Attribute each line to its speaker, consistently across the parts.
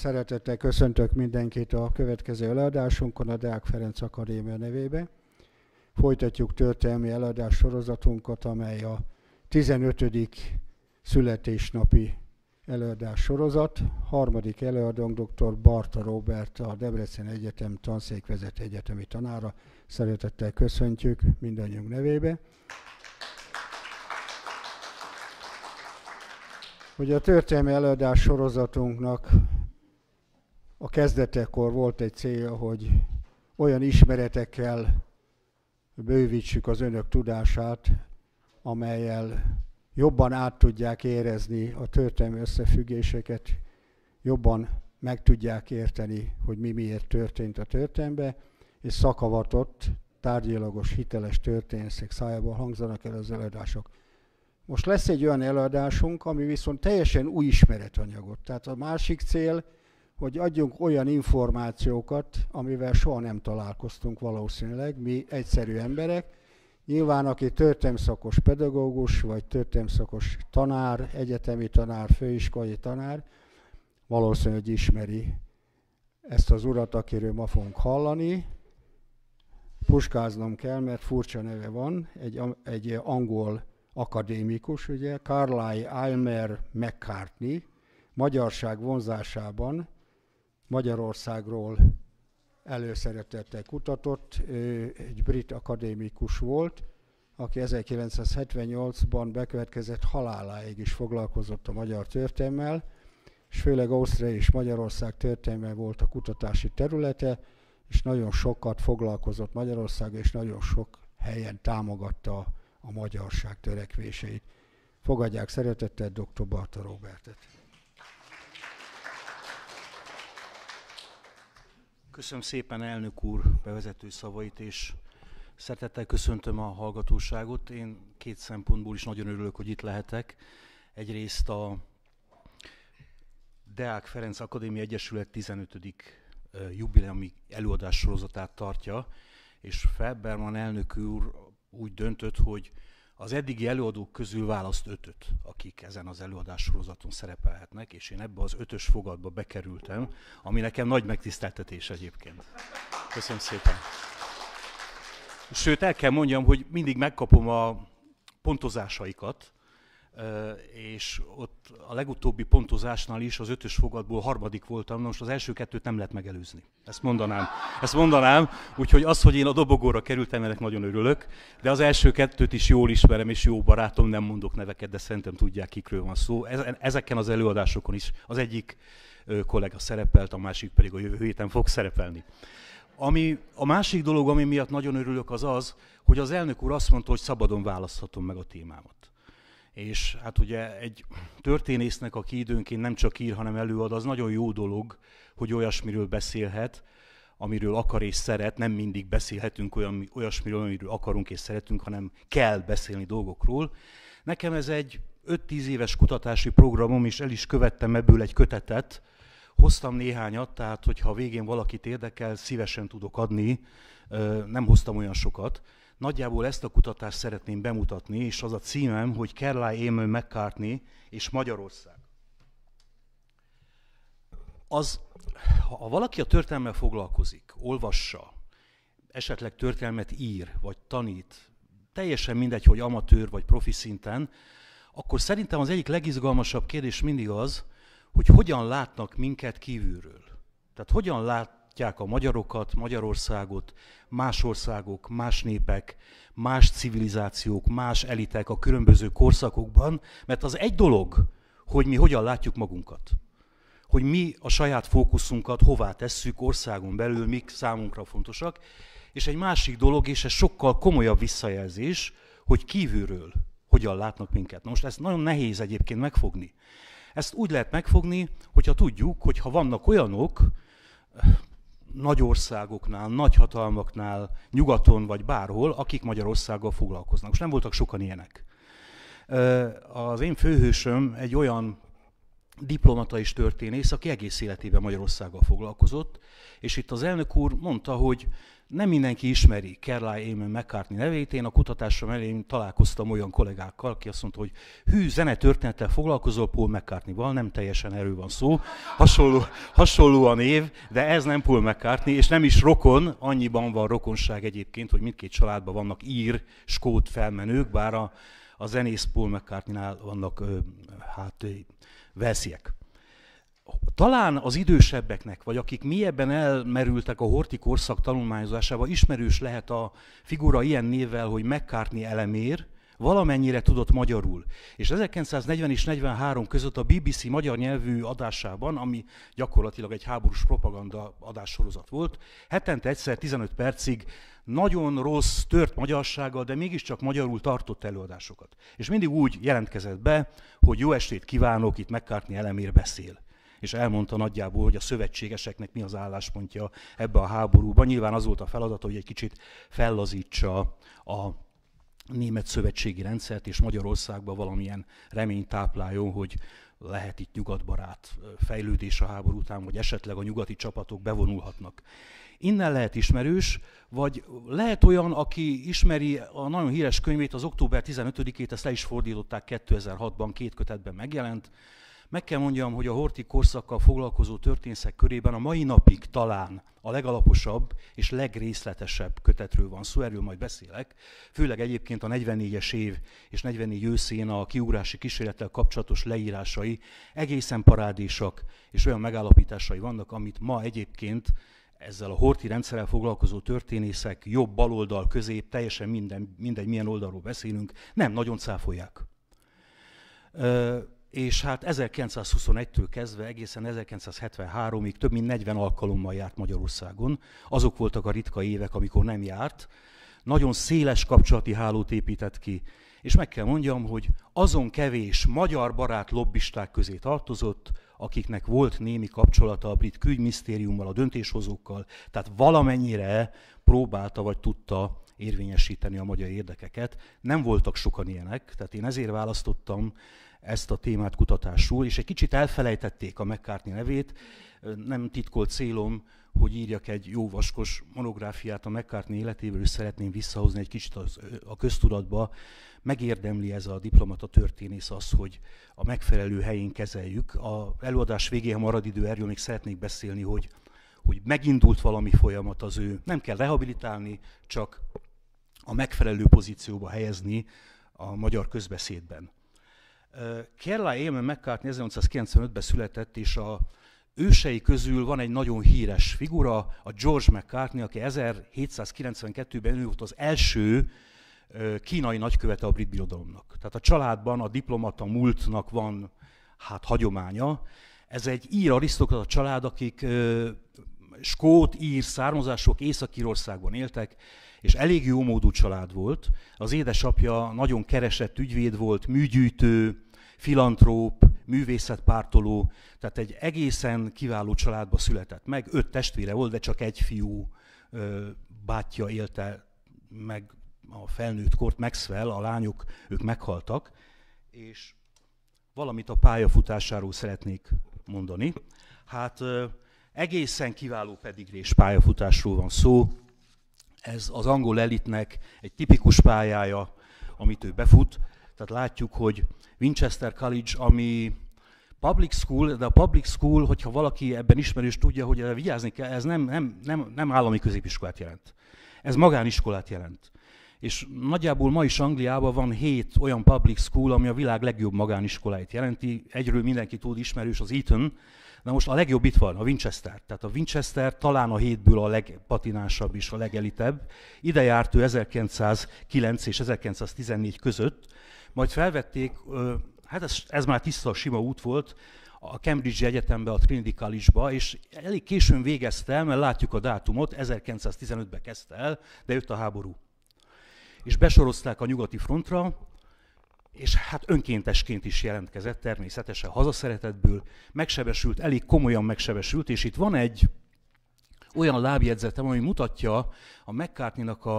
Speaker 1: Szeretettel köszöntök mindenkit a következő előadásunkon a Deák Ferenc Akadémia nevébe. Folytatjuk történelmi előadás sorozatunkat, amely a 15. születésnapi előadás sorozat. Harmadik előadónk dr. Barta Robert, a Debrecen Egyetem tanszékvezető egyetemi tanára. Szeretettel köszöntjük mindannyiunk nevébe. Ugye a történelmi előadás sorozatunknak a kezdetekor volt egy célja, hogy olyan ismeretekkel bővítsük az önök tudását, amelyel jobban át tudják érezni a történelmi összefüggéseket, jobban meg tudják érteni, hogy mi miért történt a történelme, és szakavatott, tárgyilagos, hiteles történészek szájából hangzanak el az előadások. Most lesz egy olyan előadásunk, ami viszont teljesen új ismeretanyagot. Tehát a másik cél, hogy adjunk olyan információkat, amivel soha nem találkoztunk valószínűleg, mi egyszerű emberek. Nyilván, aki történelmszakos pedagógus, vagy történelmszakos tanár, egyetemi tanár, főiskolai tanár, valószínűleg ismeri ezt az urat, akiről ma fogunk hallani. Puskáznom kell, mert furcsa neve van, egy, egy angol akadémikus, ugye, Carlyle Aylmer McCartney, magyarság vonzásában Magyarországról előszeretettel kutatott, egy brit akadémikus volt, aki 1978-ban bekövetkezett haláláig is foglalkozott a magyar történelmmel, és főleg Ausztria és Magyarország történelme volt a kutatási területe, és nagyon sokat foglalkozott Magyarország, és nagyon sok helyen támogatta a magyarság törekvéseit. Fogadják szeretettel dr. Barta Robertet.
Speaker 2: Köszönöm szépen elnök úr bevezető szavait, és szeretettel köszöntöm a hallgatóságot. Én két szempontból is nagyon örülök, hogy itt lehetek. Egyrészt a Deák Ferenc Akadémia Egyesület 15. jubileumi előadás sorozatát tartja, és Felberman elnök úr úgy döntött, hogy az eddigi előadók közül választ ötöt, akik ezen az előadás sorozaton szerepelhetnek, és én ebbe az ötös fogadba bekerültem, ami nekem nagy megtiszteltetés egyébként. Köszönöm szépen. Sőt, el kell mondjam, hogy mindig megkapom a pontozásaikat, és ott a legutóbbi pontozásnál is az ötös fogadból harmadik voltam, most az első kettőt nem lehet megelőzni. Ezt mondanám. Ezt mondanám, úgyhogy az, hogy én a dobogóra kerültem, ennek nagyon örülök, de az első kettőt is jól ismerem, és jó barátom, nem mondok neveket, de szerintem tudják, kikről van szó. Ezeken az előadásokon is az egyik kollega szerepelt, a másik pedig a jövő héten fog szerepelni. Ami, a másik dolog, ami miatt nagyon örülök, az az, hogy az elnök úr azt mondta, hogy szabadon választhatom meg a témámat. És hát ugye egy történésznek, aki időnként nem csak ír, hanem előad, az nagyon jó dolog, hogy olyasmiről beszélhet, amiről akar és szeret, nem mindig beszélhetünk olyan, olyasmiről, amiről akarunk és szeretünk, hanem kell beszélni dolgokról. Nekem ez egy 5-10 éves kutatási programom, és el is követtem ebből egy kötetet, hoztam néhányat, tehát hogyha a végén valakit érdekel, szívesen tudok adni, nem hoztam olyan sokat, Nagyjából ezt a kutatást szeretném bemutatni, és az a címem, hogy Carlyle Emil McCartney és Magyarország. Az, ha valaki a történelmmel foglalkozik, olvassa, esetleg történelmet ír, vagy tanít, teljesen mindegy, hogy amatőr vagy profi szinten, akkor szerintem az egyik legizgalmasabb kérdés mindig az, hogy hogyan látnak minket kívülről. Tehát hogyan lát, látják a magyarokat, Magyarországot, más országok, más népek, más civilizációk, más elitek a különböző korszakokban, mert az egy dolog, hogy mi hogyan látjuk magunkat. Hogy mi a saját fókuszunkat hová tesszük országon belül, mik számunkra fontosak, és egy másik dolog, és ez sokkal komolyabb visszajelzés, hogy kívülről hogyan látnak minket. Na most ezt nagyon nehéz egyébként megfogni. Ezt úgy lehet megfogni, hogyha tudjuk, hogy ha vannak olyanok, nagy országoknál, nagy hatalmaknál, nyugaton vagy bárhol, akik Magyarországgal foglalkoznak. Most nem voltak sokan ilyenek. Az én főhősöm egy olyan diplomata és történész, aki egész életében Magyarországgal foglalkozott, és itt az elnök úr mondta, hogy nem mindenki ismeri Carlyle Eamon McCartney nevét. Én a kutatásom elején találkoztam olyan kollégákkal, aki azt mondta, hogy hű, zenetörténettel foglalkozol Paul McCartney-val, nem teljesen erről van szó. Hasonló, hasonló a név, de ez nem Paul McCartney, és nem is rokon, annyiban van rokonság egyébként, hogy mindkét családban vannak ír, skót felmenők, bár a, a zenész Paul McCartney-nál vannak hát vesziek talán az idősebbeknek, vagy akik mélyebben elmerültek a Horti korszak tanulmányozásába, ismerős lehet a figura ilyen névvel, hogy McCartney elemér, valamennyire tudott magyarul. És 1940 és 43 között a BBC magyar nyelvű adásában, ami gyakorlatilag egy háborús propaganda adássorozat volt, hetente egyszer 15 percig nagyon rossz, tört magyarsággal, de mégiscsak magyarul tartott előadásokat. És mindig úgy jelentkezett be, hogy jó estét kívánok, itt McCartney elemér beszél és elmondta nagyjából, hogy a szövetségeseknek mi az álláspontja ebbe a háborúban. Nyilván az volt a feladata, hogy egy kicsit fellazítsa a német szövetségi rendszert, és Magyarországban valamilyen reményt tápláljon, hogy lehet itt nyugatbarát fejlődés a háború után, vagy esetleg a nyugati csapatok bevonulhatnak. Innen lehet ismerős, vagy lehet olyan, aki ismeri a nagyon híres könyvét, az október 15-ét, ezt le is fordították 2006-ban, két kötetben megjelent, meg kell mondjam, hogy a horti korszakkal foglalkozó történészek körében a mai napig talán a legalaposabb és legrészletesebb kötetről van szó, erről majd beszélek. Főleg egyébként a 44-es év és 44 őszén a kiugrási kísérlettel kapcsolatos leírásai egészen parádésak és olyan megállapításai vannak, amit ma egyébként ezzel a horti rendszerrel foglalkozó történészek jobb, baloldal, közép, teljesen minden, mindegy, milyen oldalról beszélünk, nem nagyon cáfolják és hát 1921-től kezdve egészen 1973-ig több mint 40 alkalommal járt Magyarországon. Azok voltak a ritka évek, amikor nem járt. Nagyon széles kapcsolati hálót épített ki, és meg kell mondjam, hogy azon kevés magyar barát lobbisták közé tartozott, akiknek volt némi kapcsolata a brit külügyminisztériummal, a döntéshozókkal, tehát valamennyire próbálta vagy tudta érvényesíteni a magyar érdekeket. Nem voltak sokan ilyenek, tehát én ezért választottam ezt a témát kutatásul, és egy kicsit elfelejtették a McCartney nevét. Nem titkolt célom, hogy írjak egy jó vaskos monográfiát a McCartney életéből, és szeretném visszahozni egy kicsit az, a köztudatba. Megérdemli ez a diplomata történész az, hogy a megfelelő helyén kezeljük. A előadás végén, ha marad idő, erről még szeretnék beszélni, hogy, hogy megindult valami folyamat az ő. Nem kell rehabilitálni, csak a megfelelő pozícióba helyezni a magyar közbeszédben. Kerla Eamon McCartney 1895-ben született, és a ősei közül van egy nagyon híres figura, a George McCartney, aki 1792-ben ő volt az első kínai nagykövete a brit birodalomnak. Tehát a családban a diplomata múltnak van hát hagyománya. Ez egy ír arisztokrata család, akik skót, ír származások Észak-Írországban éltek, és elég jó módú család volt. Az édesapja nagyon keresett ügyvéd volt, műgyűjtő, filantróp, művészetpártoló, tehát egy egészen kiváló családba született meg. Öt testvére volt, de csak egy fiú bátyja élte meg a felnőtt kort, Maxwell, a lányok, ők meghaltak, és valamit a pályafutásáról szeretnék mondani. Hát egészen kiváló pedigrés pályafutásról van szó, ez az angol elitnek egy tipikus pályája, amit ő befut. Tehát látjuk, hogy Winchester College, ami public school, de a public school, hogyha valaki ebben ismerős tudja, hogy vigyázni kell, ez nem, nem, nem, nem állami középiskolát jelent. Ez magániskolát jelent. És nagyjából ma is Angliában van hét olyan public school, ami a világ legjobb magániskoláit jelenti. Egyről mindenki tud ismerős az Eton, Na most a legjobb itt van, a Winchester. Tehát a Winchester talán a hétből a legpatinásabb és a legelitebb. Ide járt ő 1909 és 1914 között, majd felvették, hát ez, ez már tiszta, sima út volt, a Cambridge Egyetembe, a Trinity College-ba, és elég későn végezte mert látjuk a dátumot, 1915-ben kezdte el, de jött a háború. És besorozták a nyugati frontra, és hát önkéntesként is jelentkezett természetesen hazaszeretetből, megsebesült, elég komolyan megsebesült, és itt van egy olyan lábjegyzetem, ami mutatja a mccartney a,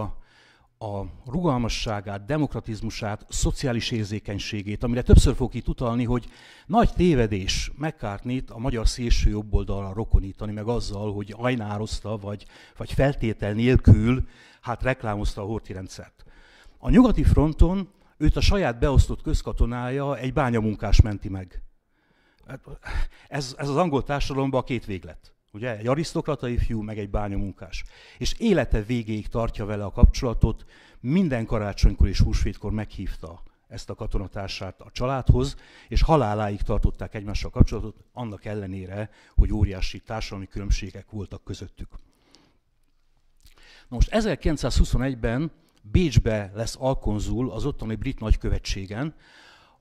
Speaker 2: a rugalmasságát, demokratizmusát, szociális érzékenységét, amire többször fog itt utalni, hogy nagy tévedés McCartney-t a magyar szélső jobb oldalra rokonítani, meg azzal, hogy ajnározta, vagy, vagy feltétel nélkül hát reklámozta a horti rendszert. A nyugati fronton őt a saját beosztott közkatonája egy bányamunkás menti meg. Hát, ez, ez az angol társadalomban a két véglet. Ugye? Egy arisztokratai fiú, meg egy bányamunkás. És élete végéig tartja vele a kapcsolatot, minden karácsonykor és húsvétkor meghívta ezt a katonatársát a családhoz, és haláláig tartották egymással kapcsolatot, annak ellenére, hogy óriási társadalmi különbségek voltak közöttük. most 1921-ben Bécsbe lesz alkonzul az ottani brit nagykövetségen,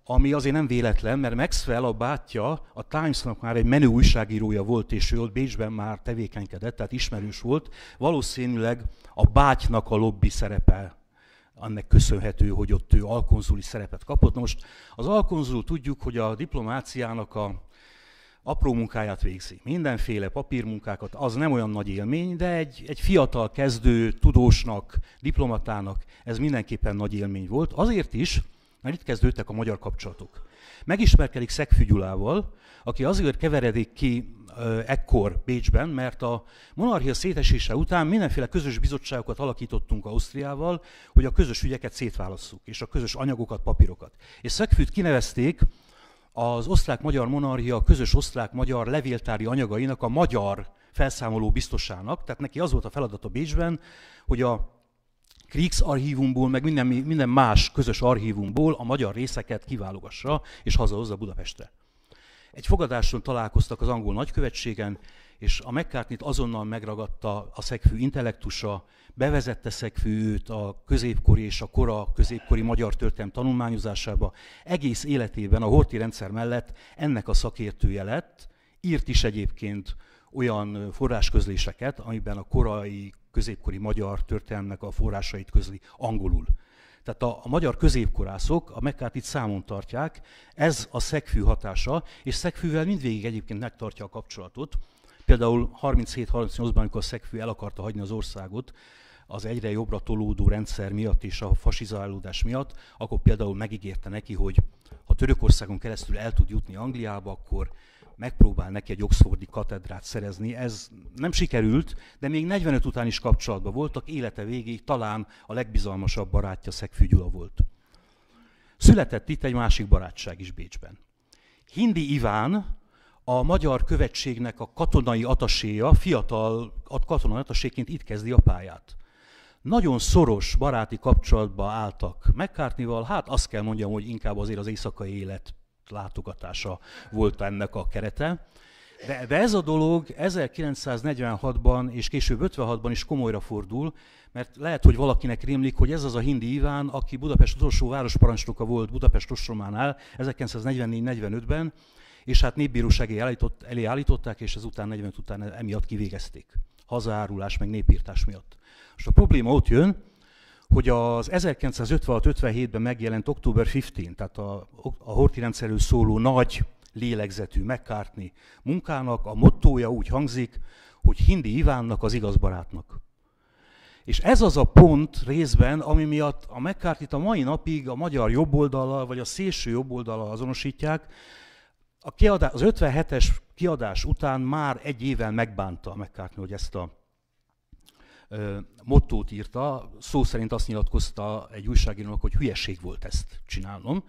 Speaker 2: ami azért nem véletlen, mert Maxwell, a bátyja, a Times-nak már egy menő újságírója volt, és ő ott Bécsben már tevékenykedett, tehát ismerős volt. Valószínűleg a bátynak a lobby szerepe annak köszönhető, hogy ott ő alkonzuli szerepet kapott. Most az alkonzul tudjuk, hogy a diplomáciának a apró munkáját végzi. Mindenféle papírmunkákat, az nem olyan nagy élmény, de egy, egy fiatal kezdő tudósnak, diplomatának ez mindenképpen nagy élmény volt. Azért is, mert itt kezdődtek a magyar kapcsolatok. Megismerkedik Szegfű Gyulával, aki azért keveredik ki ekkor Bécsben, mert a monarchia szétesése után mindenféle közös bizottságokat alakítottunk Ausztriával, hogy a közös ügyeket szétválasszuk, és a közös anyagokat, papírokat. És Szegfűt kinevezték az osztrák-magyar monarchia közös osztrák-magyar levéltári anyagainak a magyar felszámoló biztosának, tehát neki az volt a feladata Bécsben, hogy a Kriegsarchívumból, meg minden, minden más közös archívumból a magyar részeket kiválogassa és hazahozza Budapestre. Egy fogadáson találkoztak az angol nagykövetségen, és a mccartney azonnal megragadta a szegfű intellektusa, bevezette szegfű őt a középkori és a kora középkori magyar történelem tanulmányozásába. Egész életében a horti rendszer mellett ennek a szakértője lett, írt is egyébként olyan forrásközléseket, amiben a korai középkori magyar történelmnek a forrásait közli angolul. Tehát a, a magyar középkorászok a McCarthy számon tartják, ez a szegfű hatása, és szegfűvel mindvégig egyébként megtartja a kapcsolatot. Például 37-38-ban, amikor a szegfű el akarta hagyni az országot, az egyre jobbra tolódó rendszer miatt és a fasizálódás miatt, akkor például megígérte neki, hogy ha Törökországon keresztül el tud jutni Angliába, akkor megpróbál neki egy Oxfordi katedrát szerezni. Ez nem sikerült, de még 45 után is kapcsolatban voltak, élete végéig talán a legbizalmasabb barátja Szegfű Gyula volt. Született itt egy másik barátság is Bécsben. Hindi Iván, a magyar követségnek a katonai ataséja, fiatal katonai ataséként itt kezdi a pályát. Nagyon szoros baráti kapcsolatba álltak McCartney-val, hát azt kell mondjam, hogy inkább azért az éjszakai élet látogatása volt ennek a kerete. De, de ez a dolog 1946-ban és később 56-ban is komolyra fordul, mert lehet, hogy valakinek rémlik, hogy ez az a Hindi Iván, aki Budapest utolsó városparancsnoka volt Budapest ostrománál 1944-45-ben, és hát népbíróság állított, elé állították, és ezután 45 után emiatt kivégezték. Hazárulás, meg népírtás miatt. Most a probléma ott jön, hogy az 1956-57-ben megjelent October 15, tehát a, a Horti rendszerről szóló nagy lélegzetű McCartney munkának a mottója úgy hangzik, hogy Hindi Ivánnak az igaz barátnak. És ez az a pont részben, ami miatt a mccartney a mai napig a magyar jobboldallal, vagy a szélső jobboldallal azonosítják. A kiadás, az 57-es kiadás után már egy évvel megbánta a McCartney, hogy ezt a mottót írta, szó szerint azt nyilatkozta egy újságírónak, hogy hülyeség volt ezt csinálnom.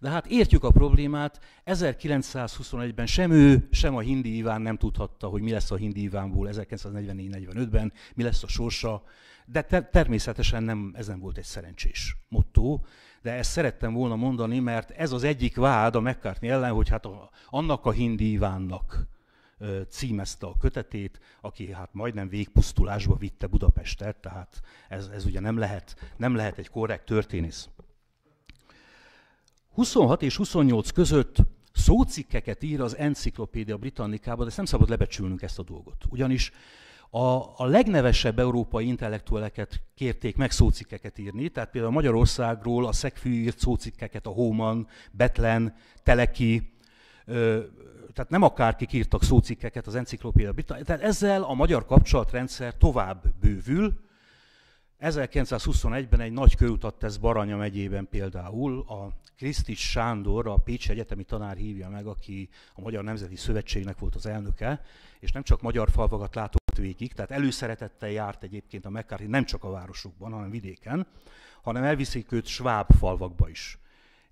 Speaker 2: De hát értjük a problémát, 1921-ben sem ő, sem a Hindi Iván nem tudhatta, hogy mi lesz a Hindi Ivánból 1944-45-ben, mi lesz a sorsa, de ter- természetesen nem, ez nem volt egy szerencsés motto, de ezt szerettem volna mondani, mert ez az egyik vád a McCartney ellen, hogy hát a, annak a Hindi Ivánnak címezte a kötetét, aki hát majdnem végpusztulásba vitte Budapestet, tehát ez, ez ugye nem lehet, nem lehet egy korrekt történész. 26 és 28 között szócikkeket ír az Encyclopedia Britannicában, de ezt nem szabad lebecsülnünk ezt a dolgot. Ugyanis a, a legnevesebb európai intellektueleket kérték meg szócikkeket írni, tehát például Magyarországról a Szegfű írt szócikkeket, a Hóman, Betlen, Teleki, tehát nem akárkik írtak szócikkeket az enciklopédia. Tehát ezzel a magyar kapcsolatrendszer tovább bővül, 1921-ben egy nagy körutat tesz Baranya megyében például, a Krisztis Sándor, a Pécsi Egyetemi tanár hívja meg, aki a Magyar Nemzeti Szövetségnek volt az elnöke, és nem csak magyar falvakat látott végig, tehát előszeretettel járt egyébként a McCarthy nem csak a városokban, hanem vidéken, hanem elviszik őt sváb falvakba is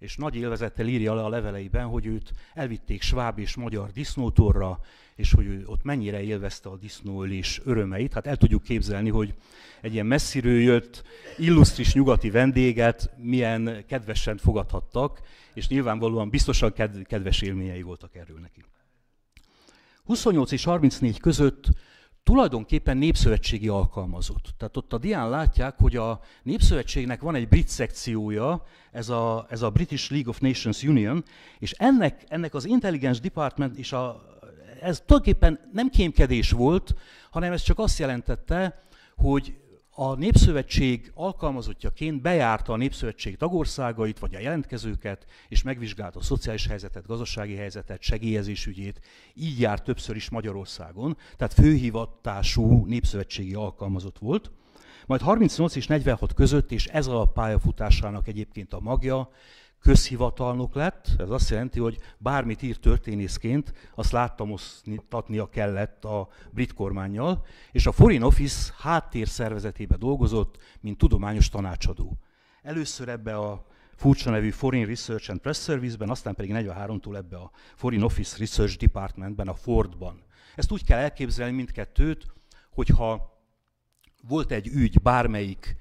Speaker 2: és nagy élvezettel írja le a leveleiben, hogy őt elvitték sváb és magyar disznótorra, és hogy ő ott mennyire élvezte a disznóölés örömeit. Hát el tudjuk képzelni, hogy egy ilyen messziről jött illusztris nyugati vendéget milyen kedvesen fogadhattak, és nyilvánvalóan biztosan kedves élményei voltak erről neki. 28 és 34 között tulajdonképpen népszövetségi alkalmazott. Tehát ott a dián látják, hogy a népszövetségnek van egy brit szekciója, ez a, ez a British League of Nations Union, és ennek, ennek az Intelligence Department és a, ez tulajdonképpen nem kémkedés volt, hanem ez csak azt jelentette, hogy a Népszövetség alkalmazottjaként bejárta a Népszövetség tagországait, vagy a jelentkezőket, és megvizsgálta a szociális helyzetet, gazdasági helyzetet, segélyezés ügyét. Így járt többször is Magyarországon, tehát főhivatású népszövetségi alkalmazott volt. Majd 38 és 46 között, és ez a pályafutásának egyébként a magja, közhivatalnok lett, ez azt jelenti, hogy bármit ír történészként, azt láttamoztatnia kellett a brit kormányjal, és a Foreign Office háttérszervezetébe dolgozott, mint tudományos tanácsadó. Először ebbe a furcsa nevű Foreign Research and Press Service-ben, aztán pedig 43-tól ebbe a Foreign Office Research Departmentben, a Fordban. Ezt úgy kell elképzelni mindkettőt, hogyha volt egy ügy bármelyik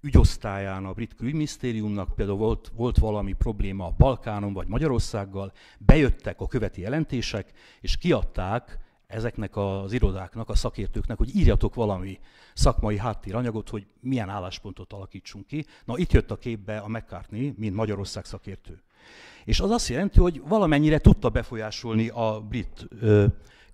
Speaker 2: ügyosztályán a brit külügyminisztériumnak, például volt, volt valami probléma a Balkánon vagy Magyarországgal, bejöttek a követi jelentések, és kiadták ezeknek az irodáknak, a szakértőknek, hogy írjatok valami szakmai háttéranyagot, hogy milyen álláspontot alakítsunk ki. Na itt jött a képbe a McCartney, mint Magyarország szakértő. És az azt jelenti, hogy valamennyire tudta befolyásolni a brit ö,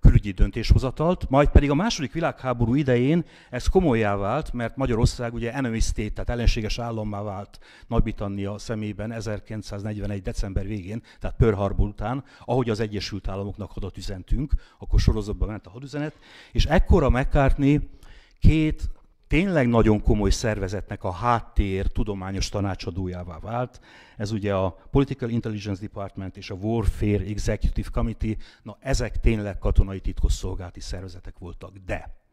Speaker 2: külügyi döntéshozatalt, majd pedig a második világháború idején ez komolyá vált, mert Magyarország ugye enemy state, tehát ellenséges állammá vált Nagy-Britannia szemében 1941. december végén, tehát Pearl Harbor után, ahogy az Egyesült Államoknak hadat üzentünk, akkor sorozatban ment a hadüzenet, és ekkora McCartney két tényleg nagyon komoly szervezetnek a háttér tudományos tanácsadójává vált. Ez ugye a Political Intelligence Department és a Warfare Executive Committee, na ezek tényleg katonai titkosszolgálati szervezetek voltak, de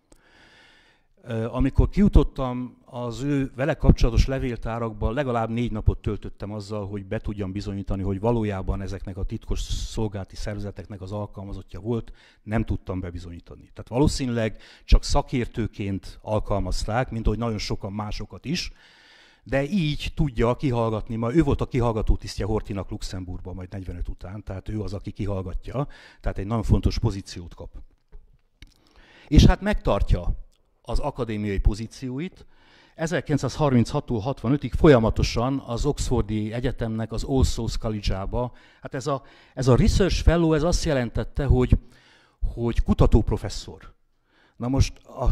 Speaker 2: amikor kijutottam az ő vele kapcsolatos levéltárakban, legalább négy napot töltöttem azzal, hogy be tudjam bizonyítani, hogy valójában ezeknek a titkos szolgálati szervezeteknek az alkalmazottja volt, nem tudtam bebizonyítani. Tehát valószínűleg csak szakértőként alkalmazták, mint ahogy nagyon sokan másokat is, de így tudja kihallgatni, ma ő volt a kihallgató tisztje Hortinak Luxemburgban majd 45 után, tehát ő az, aki kihallgatja, tehát egy nagyon fontos pozíciót kap. És hát megtartja az akadémiai pozícióit. 1936-tól 65-ig folyamatosan az Oxfordi Egyetemnek az All Souls College-ába. Hát ez a, ez a Research Fellow, ez azt jelentette, hogy, hogy kutatóprofesszor. Na most a,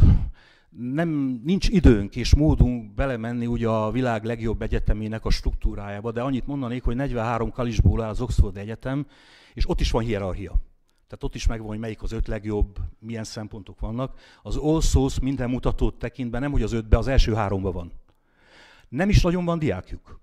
Speaker 2: nem, nincs időnk és módunk belemenni ugye a világ legjobb egyetemének a struktúrájába, de annyit mondanék, hogy 43 kalisból áll az Oxford Egyetem, és ott is van hierarchia. Tehát ott is megvan, hogy melyik az öt legjobb, milyen szempontok vannak. Az All Souls minden mutatót tekintve nem, hogy az ötbe, az első háromba van. Nem is nagyon van diákjuk.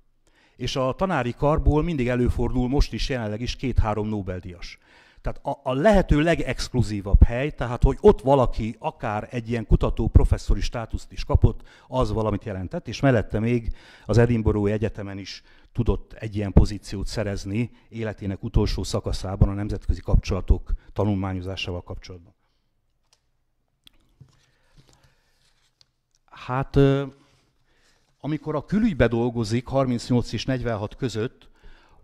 Speaker 2: És a tanári karból mindig előfordul, most is jelenleg is két-három Nobel-díjas. Tehát a, a lehető legexkluzívabb hely, tehát hogy ott valaki akár egy ilyen kutató professzori státuszt is kapott, az valamit jelentett, és mellette még az Edinburgh Egyetemen is tudott egy ilyen pozíciót szerezni életének utolsó szakaszában a nemzetközi kapcsolatok tanulmányozásával kapcsolatban. Hát amikor a külügybe dolgozik 38 és 46 között,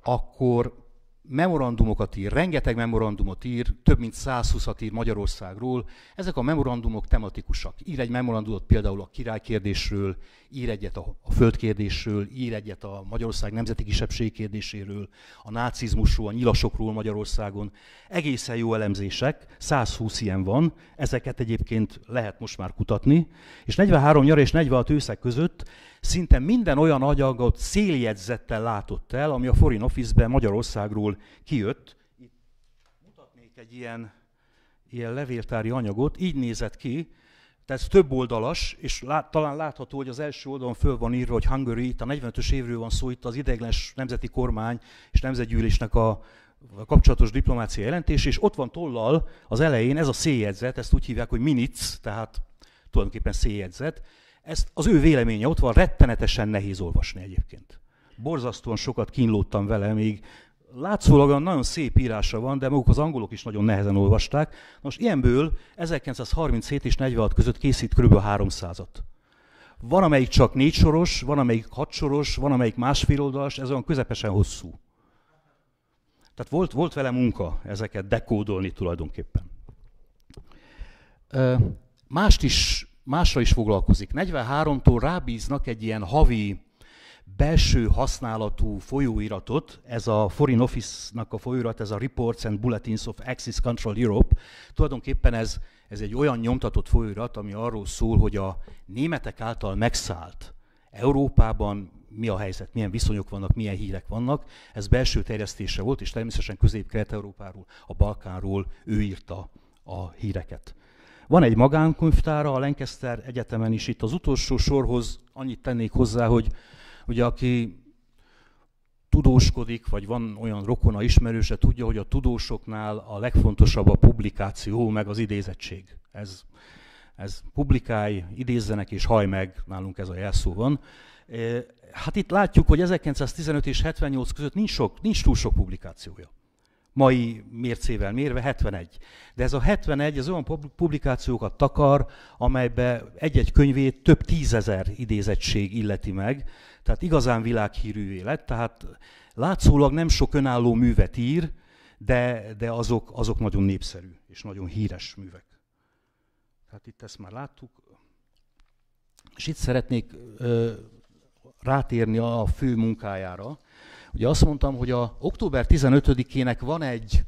Speaker 2: akkor memorandumokat ír, rengeteg memorandumot ír, több mint 120-at ír Magyarországról. Ezek a memorandumok tematikusak. Ír egy memorandumot például a királykérdésről, ír egyet a, a földkérdésről, ír egyet a Magyarország nemzeti kisebbség kérdéséről, a nácizmusról, a nyilasokról Magyarországon. Egészen jó elemzések, 120 ilyen van, ezeket egyébként lehet most már kutatni, és 43 nyar és 46 őszek között szinte minden olyan anyagot széljegyzettel látott el, ami a Foreign Office-ben Magyarországról kijött. Itt mutatnék egy ilyen, ilyen levéltári anyagot, így nézett ki, Tehát ez több oldalas, és lát, talán látható, hogy az első oldalon föl van írva, hogy Hungary, itt a 45-ös évről van szó, itt az ideiglenes nemzeti kormány és nemzetgyűlésnek a, a kapcsolatos diplomácia jelentés, és ott van tollal az elején ez a széjegyzet, ezt úgy hívják, hogy minits, tehát tulajdonképpen széjegyzet. Ezt az ő véleménye ott van, rettenetesen nehéz olvasni egyébként. Borzasztóan sokat kínlódtam vele, még látszólag nagyon szép írása van, de maguk az angolok is nagyon nehezen olvasták. Most ilyenből 1937 és 46 között készít kb. 300-at. Van, amelyik csak négy soros, van, amelyik hat soros, van, amelyik másfél oldalas, ez olyan közepesen hosszú. Tehát volt, volt vele munka ezeket dekódolni tulajdonképpen. Mást is, másra is foglalkozik. 43-tól rábíznak egy ilyen havi belső használatú folyóiratot, ez a Foreign Office-nak a folyóirat, ez a Reports and Bulletins of Axis Control Europe, tulajdonképpen ez, ez egy olyan nyomtatott folyóirat, ami arról szól, hogy a németek által megszállt Európában mi a helyzet, milyen viszonyok vannak, milyen hírek vannak. Ez belső terjesztése volt, és természetesen Közép-Kelet-Európáról, a Balkánról ő írta a híreket. Van egy magánkönyvtára a Lancaster Egyetemen is itt az utolsó sorhoz annyit tennék hozzá, hogy Ugye aki tudóskodik, vagy van olyan rokona ismerőse, tudja, hogy a tudósoknál a legfontosabb a publikáció, meg az idézettség. Ez, ez publikálj, idézzenek és haj meg, nálunk ez a jelszó van. E, hát itt látjuk, hogy 1915 és 78 között nincs, sok, nincs túl sok publikációja. Mai mércével mérve 71. De ez a 71 az olyan publikációkat takar, amelybe egy-egy könyvét több tízezer idézettség illeti meg, tehát igazán világhírűvé lett, tehát látszólag nem sok önálló művet ír, de, de azok, azok nagyon népszerű és nagyon híres művek. Tehát itt ezt már láttuk. És itt szeretnék ö, rátérni a fő munkájára. Ugye azt mondtam, hogy a október 15-ének van egy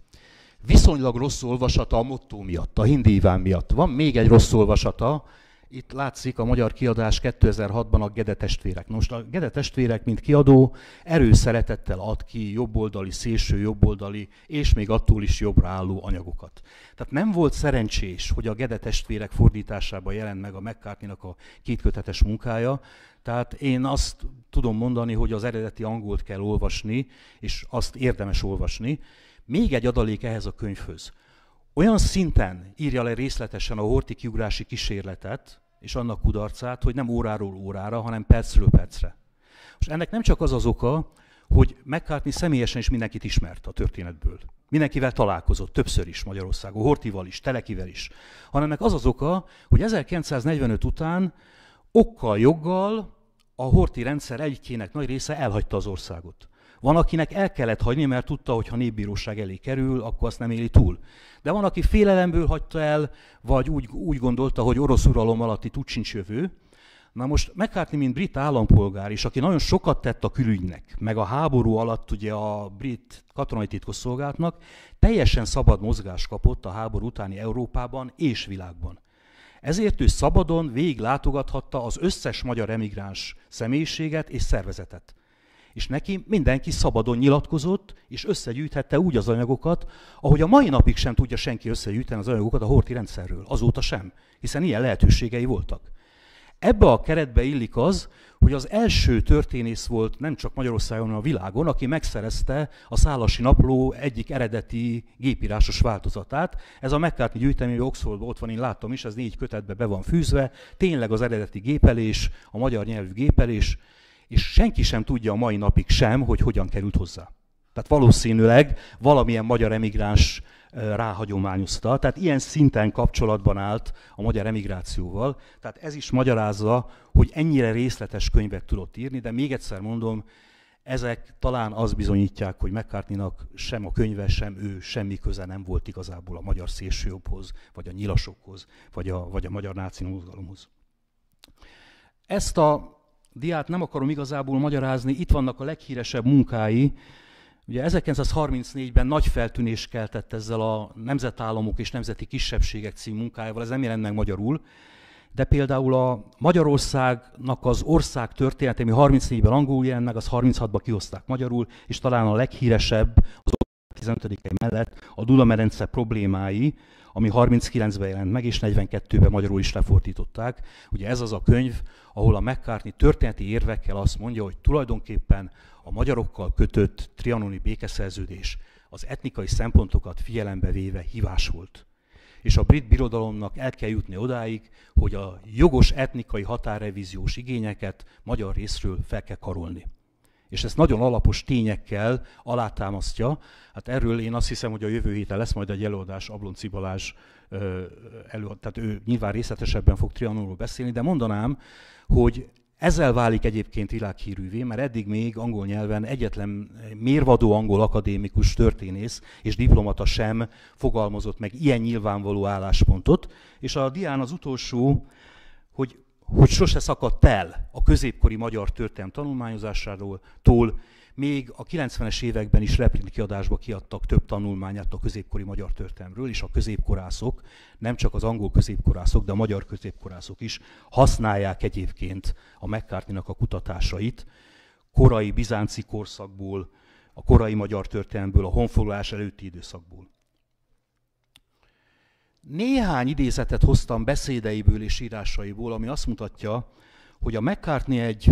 Speaker 2: viszonylag rossz olvasata a motto miatt, a hindi miatt. Van még egy rossz olvasata, itt látszik a magyar kiadás 2006-ban a Gede testvérek. Most a Gede testvérek, mint kiadó, erőszeretettel ad ki jobboldali, szélső jobboldali, és még attól is jobbra álló anyagokat. Tehát nem volt szerencsés, hogy a Gede testvérek fordításában jelent meg a mccartney a kétkötetes munkája, tehát én azt tudom mondani, hogy az eredeti angolt kell olvasni, és azt érdemes olvasni. Még egy adalék ehhez a könyvhöz olyan szinten írja le részletesen a horti kiugrási kísérletet és annak kudarcát, hogy nem óráról órára, hanem percről percre. Most ennek nem csak az az oka, hogy McCartney személyesen is mindenkit ismert a történetből. Mindenkivel találkozott, többször is Magyarországon, Hortival is, Telekivel is. Hanem ennek az az oka, hogy 1945 után okkal, joggal a Horti rendszer egykének nagy része elhagyta az országot. Van, akinek el kellett hagyni, mert tudta, hogy ha népbíróság elé kerül, akkor azt nem éli túl. De van, aki félelemből hagyta el, vagy úgy, úgy gondolta, hogy orosz uralom alatti tud sincs jövő. Na most McCartney, mint brit állampolgár is, aki nagyon sokat tett a külügynek, meg a háború alatt ugye a brit katonai titkosszolgálatnak, teljesen szabad mozgás kapott a háború utáni Európában és világban. Ezért ő szabadon végig látogathatta az összes magyar emigráns személyiséget és szervezetet és neki mindenki szabadon nyilatkozott, és összegyűjthette úgy az anyagokat, ahogy a mai napig sem tudja senki összegyűjteni az anyagokat a horti rendszerről, azóta sem, hiszen ilyen lehetőségei voltak. Ebbe a keretbe illik az, hogy az első történész volt nem csak Magyarországon, hanem a világon, aki megszerezte a Szálasi Napló egyik eredeti gépírásos változatát. Ez a McCartney gyűjtemény Oxfordban ott van, én látom is, ez négy kötetbe be van fűzve. Tényleg az eredeti gépelés, a magyar nyelvű gépelés, és senki sem tudja a mai napig sem, hogy hogyan került hozzá. Tehát valószínűleg valamilyen magyar emigráns ráhagyományozta, tehát ilyen szinten kapcsolatban állt a magyar emigrációval. Tehát ez is magyarázza, hogy ennyire részletes könyvet tudott írni, de még egyszer mondom, ezek talán az bizonyítják, hogy mccartney sem a könyve, sem ő semmi köze nem volt igazából a magyar szélsőjobbhoz, vagy a nyilasokhoz, vagy a, vagy a magyar náci mozgalomhoz. Ezt a diát nem akarom igazából magyarázni, itt vannak a leghíresebb munkái. Ugye 1934-ben nagy feltűnés keltett ezzel a Nemzetállamok és Nemzeti Kisebbségek című munkájával, ez nem jelent meg magyarul, de például a Magyarországnak az ország története, ami 34-ben angolul jelent meg, az 36-ban kihozták magyarul, és talán a leghíresebb az 15 mellett a Duna-medence problémái, ami 39-ben jelent meg, és 42-ben magyarul is lefordították. Ugye ez az a könyv, ahol a McCartney történeti érvekkel azt mondja, hogy tulajdonképpen a magyarokkal kötött trianoni békeszerződés az etnikai szempontokat figyelembe véve hívás volt. És a brit birodalomnak el kell jutni odáig, hogy a jogos etnikai határrevíziós igényeket magyar részről fel kell karolni és ezt nagyon alapos tényekkel alátámasztja. Hát erről én azt hiszem, hogy a jövő héten lesz majd egy előadás Ablonci Balázs elő, tehát ő nyilván részletesebben fog Trianonról beszélni, de mondanám, hogy ezzel válik egyébként világhírűvé, mert eddig még angol nyelven egyetlen mérvadó angol akadémikus történész és diplomata sem fogalmazott meg ilyen nyilvánvaló álláspontot, és a dián az utolsó, hogy hogy sose szakadt el a középkori magyar történelem tanulmányozásáról, tól, még a 90-es években is replikiadásba kiadtak több tanulmányát a középkori magyar történelmről, és a középkorászok, nem csak az angol középkorászok, de a magyar középkorászok is használják egyébként a mccartney a kutatásait korai bizánci korszakból, a korai magyar történelmből, a honfoglalás előtti időszakból. Néhány idézetet hoztam beszédeiből és írásaiból, ami azt mutatja, hogy a McCartney egy,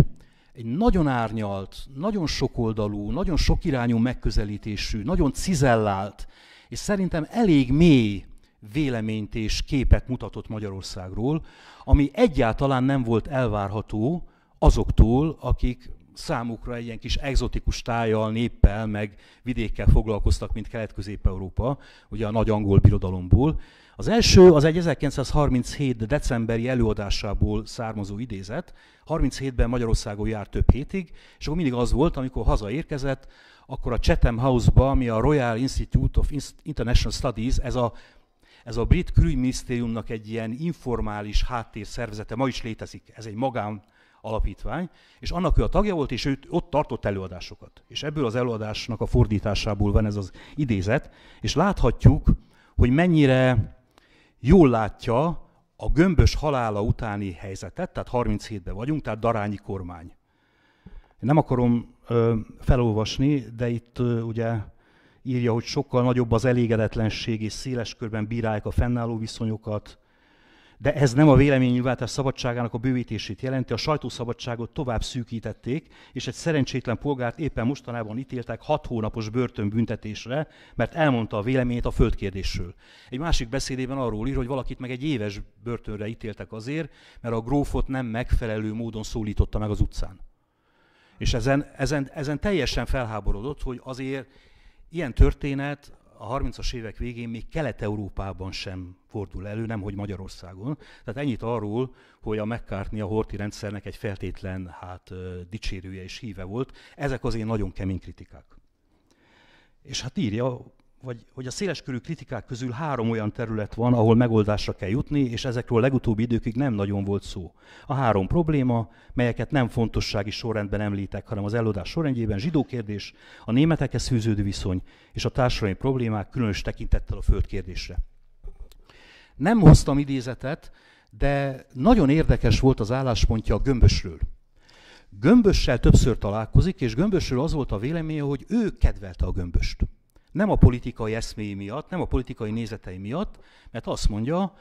Speaker 2: egy nagyon árnyalt, nagyon sokoldalú, nagyon sokirányú megközelítésű, nagyon cizellált, és szerintem elég mély véleményt és képet mutatott Magyarországról, ami egyáltalán nem volt elvárható azoktól, akik számukra egy ilyen kis exotikus tájjal, néppel, meg vidékkel foglalkoztak, mint Kelet-Közép-Európa, ugye a nagy angol birodalomból. Az első az egy 1937. decemberi előadásából származó idézet. 37-ben Magyarországon járt több hétig, és akkor mindig az volt, amikor hazaérkezett, akkor a Chatham House-ba, ami a Royal Institute of International Studies, ez a, ez a brit külügyminisztériumnak egy ilyen informális háttérszervezete, ma is létezik, ez egy magán alapítvány, és annak ő a tagja volt, és ő ott tartott előadásokat. És ebből az előadásnak a fordításából van ez az idézet, és láthatjuk, hogy mennyire jól látja a gömbös halála utáni helyzetet, tehát 37-ben vagyunk, tehát darányi kormány. Nem akarom ö, felolvasni, de itt ö, ugye írja, hogy sokkal nagyobb az elégedetlenség, és széles körben bírálják a fennálló viszonyokat, de ez nem a véleménynyilvánítás szabadságának a bővítését jelenti, a sajtószabadságot tovább szűkítették, és egy szerencsétlen polgárt éppen mostanában ítéltek hat hónapos börtönbüntetésre, mert elmondta a véleményét a földkérdésről. Egy másik beszédében arról ír, hogy valakit meg egy éves börtönre ítéltek azért, mert a grófot nem megfelelő módon szólította meg az utcán. És ezen, ezen, ezen teljesen felháborodott, hogy azért ilyen történet a 30-as évek végén még Kelet-Európában sem fordul elő, nem hogy Magyarországon. Tehát ennyit arról, hogy a McCartney a Horti rendszernek egy feltétlen hát, dicsérője és híve volt. Ezek az én nagyon kemény kritikák. És hát írja vagy, hogy a széleskörű kritikák közül három olyan terület van, ahol megoldásra kell jutni, és ezekről a legutóbbi időkig nem nagyon volt szó. A három probléma, melyeket nem fontossági sorrendben említek, hanem az előadás sorrendjében zsidó kérdés, a németekhez fűződő viszony és a társadalmi problémák különös tekintettel a földkérdésre. Nem hoztam idézetet, de nagyon érdekes volt az álláspontja a gömbösről. Gömbössel többször találkozik, és Gömbösről az volt a véleménye, hogy ő kedvelte a gömböst nem a politikai eszméi miatt, nem a politikai nézetei miatt, mert azt mondja,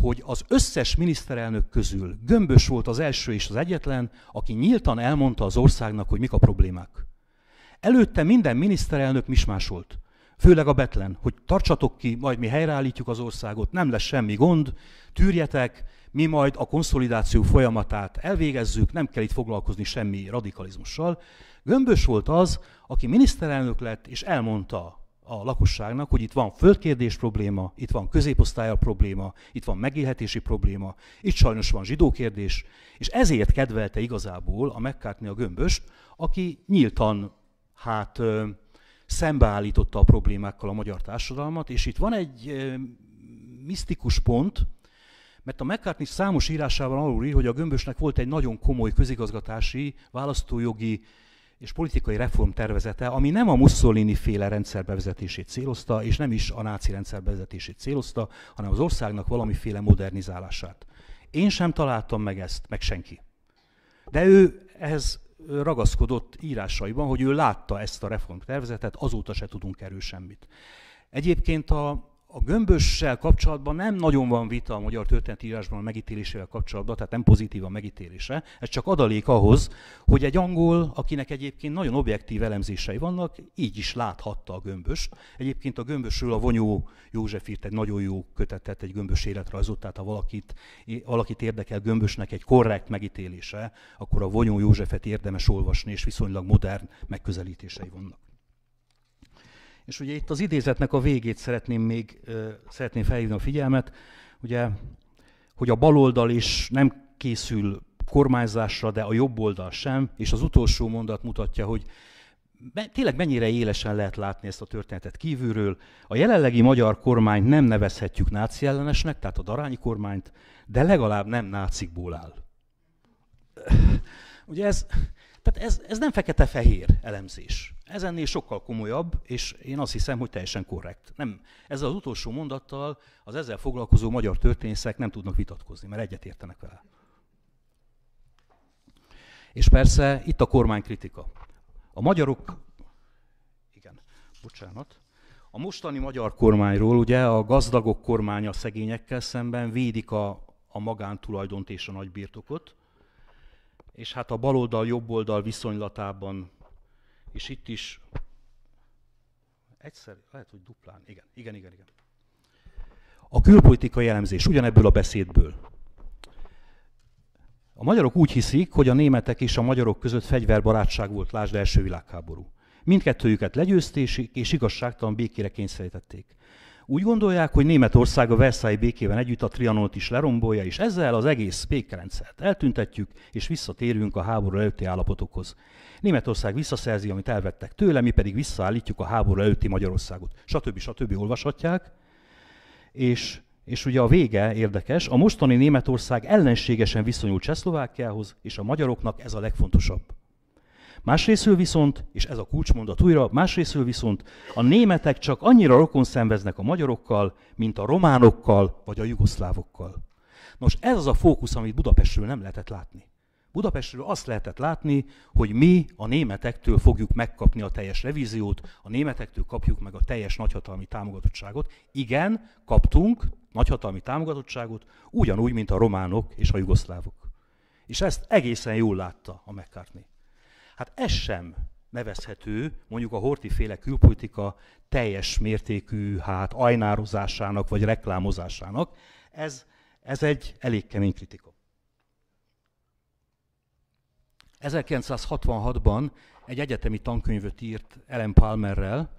Speaker 2: hogy az összes miniszterelnök közül Gömbös volt az első és az egyetlen, aki nyíltan elmondta az országnak, hogy mik a problémák. Előtte minden miniszterelnök mismásolt. Főleg a Betlen, hogy tartsatok ki, majd mi helyreállítjuk az országot, nem lesz semmi gond, tűrjetek, mi majd a konszolidáció folyamatát elvégezzük, nem kell itt foglalkozni semmi radikalizmussal. Gömbös volt az, aki miniszterelnök lett, és elmondta a lakosságnak, hogy itt van földkérdés probléma, itt van középosztálya probléma, itt van megélhetési probléma, itt sajnos van zsidó kérdés, és ezért kedvelte igazából a McCartney a gömböst, aki nyíltan hát szembeállította a problémákkal a magyar társadalmat, és itt van egy misztikus pont, mert a McCartney számos írásában arról ír, hogy a gömbösnek volt egy nagyon komoly közigazgatási, választójogi és politikai reformtervezete, ami nem a Mussolini féle rendszer bevezetését célozta, és nem is a náci rendszer bevezetését célozta, hanem az országnak valamiféle modernizálását. Én sem találtam meg ezt, meg senki. De ő ehhez ragaszkodott írásaiban, hogy ő látta ezt a reformtervezetet, azóta se tudunk erről semmit. Egyébként a, a gömbössel kapcsolatban nem nagyon van vita a magyar történetírásban a megítélésével kapcsolatban, tehát nem pozitív a megítélése. Ez csak adalék ahhoz, hogy egy angol, akinek egyébként nagyon objektív elemzései vannak, így is láthatta a gömböst. Egyébként a gömbösről a Vonyó József írt egy nagyon jó kötetet, egy gömbös életrajzot, tehát ha valakit, valakit érdekel gömbösnek egy korrekt megítélése, akkor a Vonyó Józsefet érdemes olvasni, és viszonylag modern megközelítései vannak. És ugye itt az idézetnek a végét szeretném még szeretném felhívni a figyelmet, ugye, hogy a baloldal is nem készül kormányzásra, de a jobb oldal sem, és az utolsó mondat mutatja, hogy tényleg mennyire élesen lehet látni ezt a történetet kívülről. A jelenlegi magyar kormányt nem nevezhetjük náci ellenesnek, tehát a darányi kormányt, de legalább nem nácikból áll. Ugye ez, tehát ez, ez nem fekete-fehér elemzés. Ez ennél sokkal komolyabb, és én azt hiszem, hogy teljesen korrekt. Nem, ezzel az utolsó mondattal az ezzel foglalkozó magyar történészek nem tudnak vitatkozni, mert egyet értenek vele. És persze itt a kormánykritika. A magyarok, igen, bocsánat, a mostani magyar kormányról ugye a gazdagok kormánya szegényekkel szemben védik a, a magántulajdont és a nagybirtokot, és hát a baloldal-jobboldal viszonylatában, és itt is egyszer, lehet, hogy duplán, igen, igen, igen, igen. A külpolitikai elemzés ugyanebből a beszédből. A magyarok úgy hiszik, hogy a németek és a magyarok között fegyverbarátság volt, lásd első világháború. Mindkettőjüket legyőzték és igazságtalan békére kényszerítették. Úgy gondolják, hogy Németország a Versailles békével együtt a Trianont is lerombolja, és ezzel az egész békerendszert eltüntetjük, és visszatérünk a háború előtti állapotokhoz. Németország visszaszerzi, amit elvettek tőle, mi pedig visszaállítjuk a háború előtti Magyarországot. Stb. stb. olvashatják. És, és ugye a vége érdekes, a mostani Németország ellenségesen viszonyul Csehszlovákiához, és a magyaroknak ez a legfontosabb. Másrésztől viszont, és ez a kulcsmondat újra, másrésztől viszont a németek csak annyira rokon szenveznek a magyarokkal, mint a románokkal vagy a jugoszlávokkal. Nos, ez az a fókusz, amit Budapestről nem lehetett látni. Budapestről azt lehetett látni, hogy mi a németektől fogjuk megkapni a teljes revíziót, a németektől kapjuk meg a teljes nagyhatalmi támogatottságot. Igen, kaptunk nagyhatalmi támogatottságot, ugyanúgy, mint a románok és a jugoszlávok. És ezt egészen jól látta a McCartney. Hát ez sem nevezhető mondjuk a horti féle külpolitika teljes mértékű hát ajnározásának vagy reklámozásának. Ez, ez egy elég kemény kritika. 1966-ban egy egyetemi tankönyvet írt Ellen Palmerrel,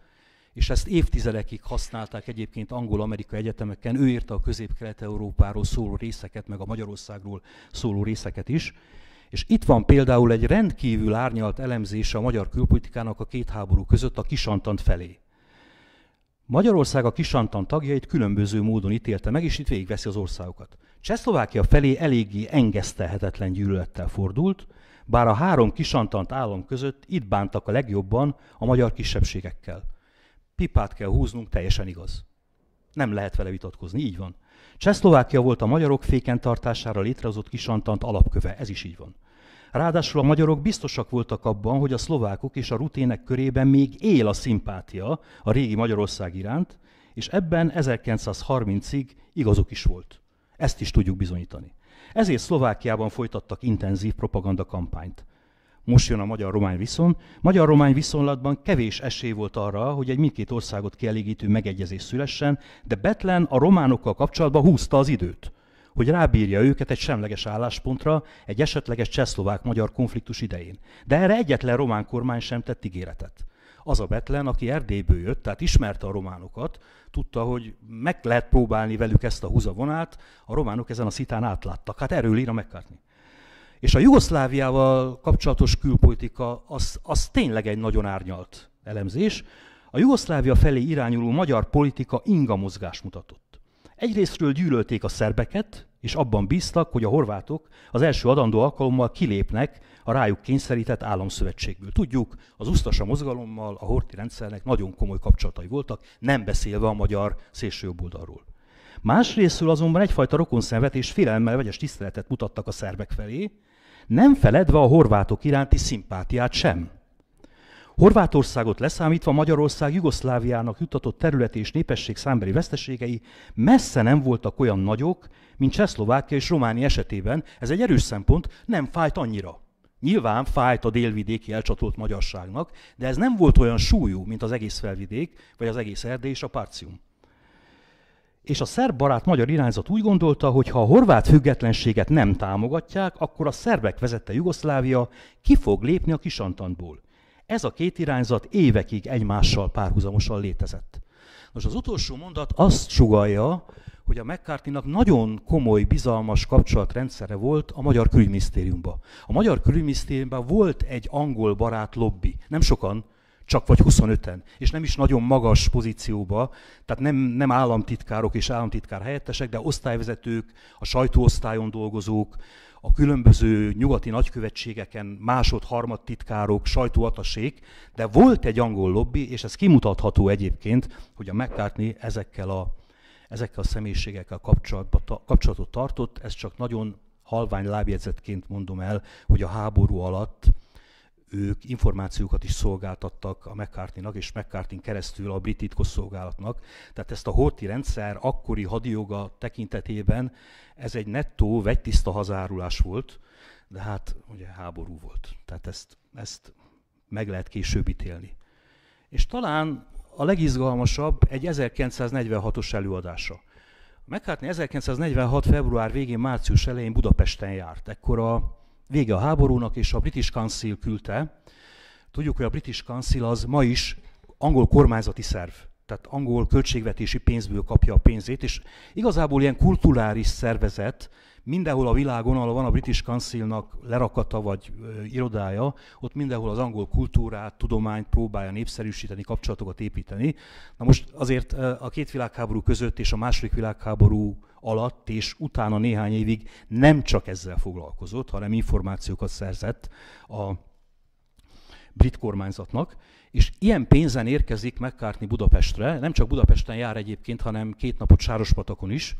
Speaker 2: és ezt évtizedekig használták egyébként angol-amerikai egyetemeken. Ő írta a közép-kelet-európáról szóló részeket, meg a Magyarországról szóló részeket is. És itt van például egy rendkívül árnyalt elemzése a magyar külpolitikának a két háború között a kisantant felé. Magyarország a kisantant tagjait különböző módon ítélte meg, és itt végigveszi az országokat. Csehszlovákia felé eléggé engesztelhetetlen gyűlölettel fordult, bár a három kisantant állam között itt bántak a legjobban a magyar kisebbségekkel. Pipát kell húznunk, teljesen igaz. Nem lehet vele vitatkozni, így van. Csehszlovákia volt a magyarok féken tartására létrehozott kisantant alapköve, ez is így van. Ráadásul a magyarok biztosak voltak abban, hogy a szlovákok és a rutének körében még él a szimpátia a régi Magyarország iránt, és ebben 1930-ig igazuk is volt. Ezt is tudjuk bizonyítani. Ezért Szlovákiában folytattak intenzív propagandakampányt. Most jön a magyar-romány viszon. Magyar-romány viszonylatban kevés esély volt arra, hogy egy mindkét országot kielégítő megegyezés szülessen, de Betlen a románokkal kapcsolatban húzta az időt, hogy rábírja őket egy semleges álláspontra egy esetleges csehszlovák-magyar konfliktus idején. De erre egyetlen román kormány sem tett ígéretet. Az a Betlen, aki Erdélyből jött, tehát ismerte a románokat, tudta, hogy meg lehet próbálni velük ezt a húzavonát, a románok ezen a szitán átláttak. Hát erről ír a McCartney. És a Jugoszláviával kapcsolatos külpolitika az, az tényleg egy nagyon árnyalt elemzés. A Jugoszlávia felé irányuló magyar politika inga mozgás mutatott. Egyrésztről gyűlölték a szerbeket, és abban bíztak, hogy a horvátok az első adandó alkalommal kilépnek a rájuk kényszerített államszövetségből. Tudjuk, az usztasa mozgalommal a horti rendszernek nagyon komoly kapcsolatai voltak, nem beszélve a magyar szélsőjobboldalról. Másrésztről azonban egyfajta rokonszenvet és félelemmel vegyes tiszteletet mutattak a szerbek felé, nem feledve a horvátok iránti szimpátiát sem. Horvátországot leszámítva Magyarország Jugoszláviának juttatott területi és népesség számbeli veszteségei messze nem voltak olyan nagyok, mint Csehszlovákia és Románia esetében. Ez egy erős szempont, nem fájt annyira. Nyilván fájt a délvidéki elcsatolt magyarságnak, de ez nem volt olyan súlyú, mint az egész felvidék, vagy az egész Erdély és a Párcium. És a szerb barát magyar irányzat úgy gondolta, hogy ha a horvát függetlenséget nem támogatják, akkor a szerbek vezette Jugoszlávia ki fog lépni a kisantantból. Ez a két irányzat évekig egymással párhuzamosan létezett. Most az utolsó mondat azt sugalja, hogy a mccartney nagyon komoly, bizalmas kapcsolatrendszere volt a Magyar Külügyminisztériumban. A Magyar Külügyminisztériumban volt egy angol barát lobby, nem sokan, csak vagy 25-en, és nem is nagyon magas pozícióba, tehát nem, nem államtitkárok és államtitkár helyettesek, de osztályvezetők, a sajtóosztályon dolgozók, a különböző nyugati nagykövetségeken másod, harmad titkárok, sajtóatasék, de volt egy angol lobby, és ez kimutatható egyébként, hogy a McCartney ezekkel a, ezekkel a személyiségekkel kapcsolatot tartott, ez csak nagyon halvány lábjegyzetként mondom el, hogy a háború alatt ők információkat is szolgáltattak a McCarthy-nak, és McCarthy keresztül a brit titkosszolgálatnak. Tehát ezt a horti rendszer akkori hadijoga tekintetében ez egy nettó, vegytiszta hazárulás volt, de hát ugye háború volt. Tehát ezt, ezt meg lehet később ítélni. És talán a legizgalmasabb egy 1946-os előadása. McCartney 1946. február végén, március elején Budapesten járt. Ekkor a vége a háborúnak, és a British Council küldte. Tudjuk, hogy a British Council az ma is angol kormányzati szerv, tehát angol költségvetési pénzből kapja a pénzét, és igazából ilyen kulturális szervezet, mindenhol a világon, ahol van a British Councilnak lerakata vagy irodája, ott mindenhol az angol kultúrát, tudományt próbálja népszerűsíteni, kapcsolatokat építeni. Na most azért a két világháború között és a második világháború alatt és utána néhány évig nem csak ezzel foglalkozott, hanem információkat szerzett a brit kormányzatnak, és ilyen pénzen érkezik McCartney Budapestre, nem csak Budapesten jár egyébként, hanem két napot Sárospatakon is,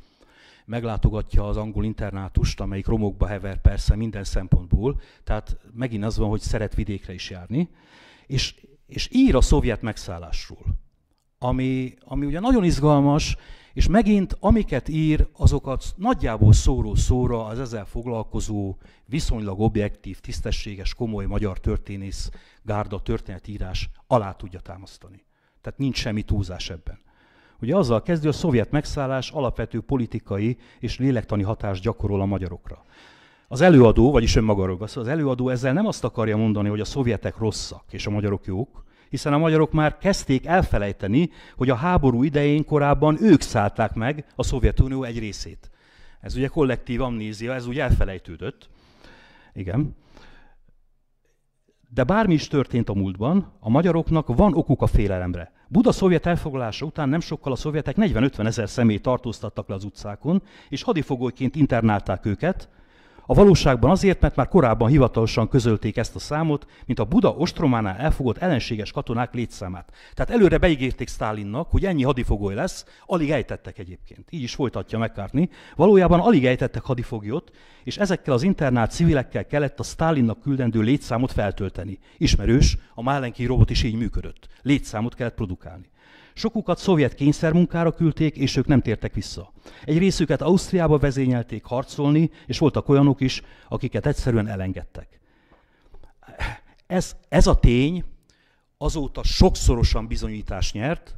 Speaker 2: meglátogatja az angol internátust, amelyik romokba hever persze minden szempontból, tehát megint az van, hogy szeret vidékre is járni, és, és ír a szovjet megszállásról, ami, ami ugye nagyon izgalmas, és megint, amiket ír, azokat nagyjából szóró-szóra az ezzel foglalkozó, viszonylag objektív, tisztességes, komoly magyar történész gárda történetírás alá tudja támasztani. Tehát nincs semmi túlzás ebben. Ugye azzal kezdő, a szovjet megszállás alapvető politikai és lélektani hatást gyakorol a magyarokra. Az előadó, vagyis önmagáról beszél, az előadó ezzel nem azt akarja mondani, hogy a szovjetek rosszak és a magyarok jók, hiszen a magyarok már kezdték elfelejteni, hogy a háború idején korábban ők szállták meg a Szovjetunió egy részét. Ez ugye kollektív amnézia, ez úgy elfelejtődött. Igen. De bármi is történt a múltban, a magyaroknak van okuk a félelemre. Buda szovjet elfoglalása után nem sokkal a szovjetek 40-50 ezer személy tartóztattak le az utcákon, és hadifogolyként internálták őket, a valóságban azért, mert már korábban hivatalosan közölték ezt a számot, mint a Buda ostrománál elfogott ellenséges katonák létszámát. Tehát előre beígérték Stálinnak, hogy ennyi hadifogoly lesz, alig ejtettek egyébként. Így is folytatja McCartney. Valójában alig ejtettek hadifoglyot, és ezekkel az internált civilekkel kellett a Stálinnak küldendő létszámot feltölteni. Ismerős, a Málenki robot is így működött. Létszámot kellett produkálni. Sokukat szovjet kényszermunkára küldték, és ők nem tértek vissza. Egy részüket Ausztriába vezényelték harcolni, és voltak olyanok is, akiket egyszerűen elengedtek. Ez, ez a tény azóta sokszorosan bizonyítást nyert,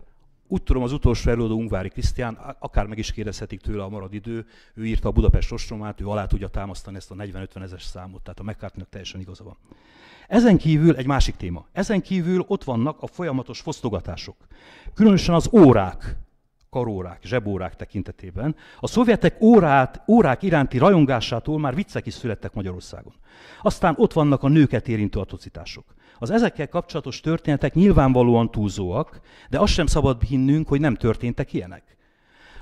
Speaker 2: úgy tudom, az utolsó előadó Ungvári Krisztián, akár meg is kérdezhetik tőle a marad idő, ő írta a Budapest ostromát, ő alá tudja támasztani ezt a 40-50 ezes számot, tehát a mccartney teljesen igaza van. Ezen kívül egy másik téma. Ezen kívül ott vannak a folyamatos fosztogatások. Különösen az órák, karórák, zsebórák tekintetében. A szovjetek órát, órák iránti rajongásától már viccek is születtek Magyarországon. Aztán ott vannak a nőket érintő atrocitások. Az ezekkel kapcsolatos történetek nyilvánvalóan túlzóak, de azt sem szabad hinnünk, hogy nem történtek ilyenek.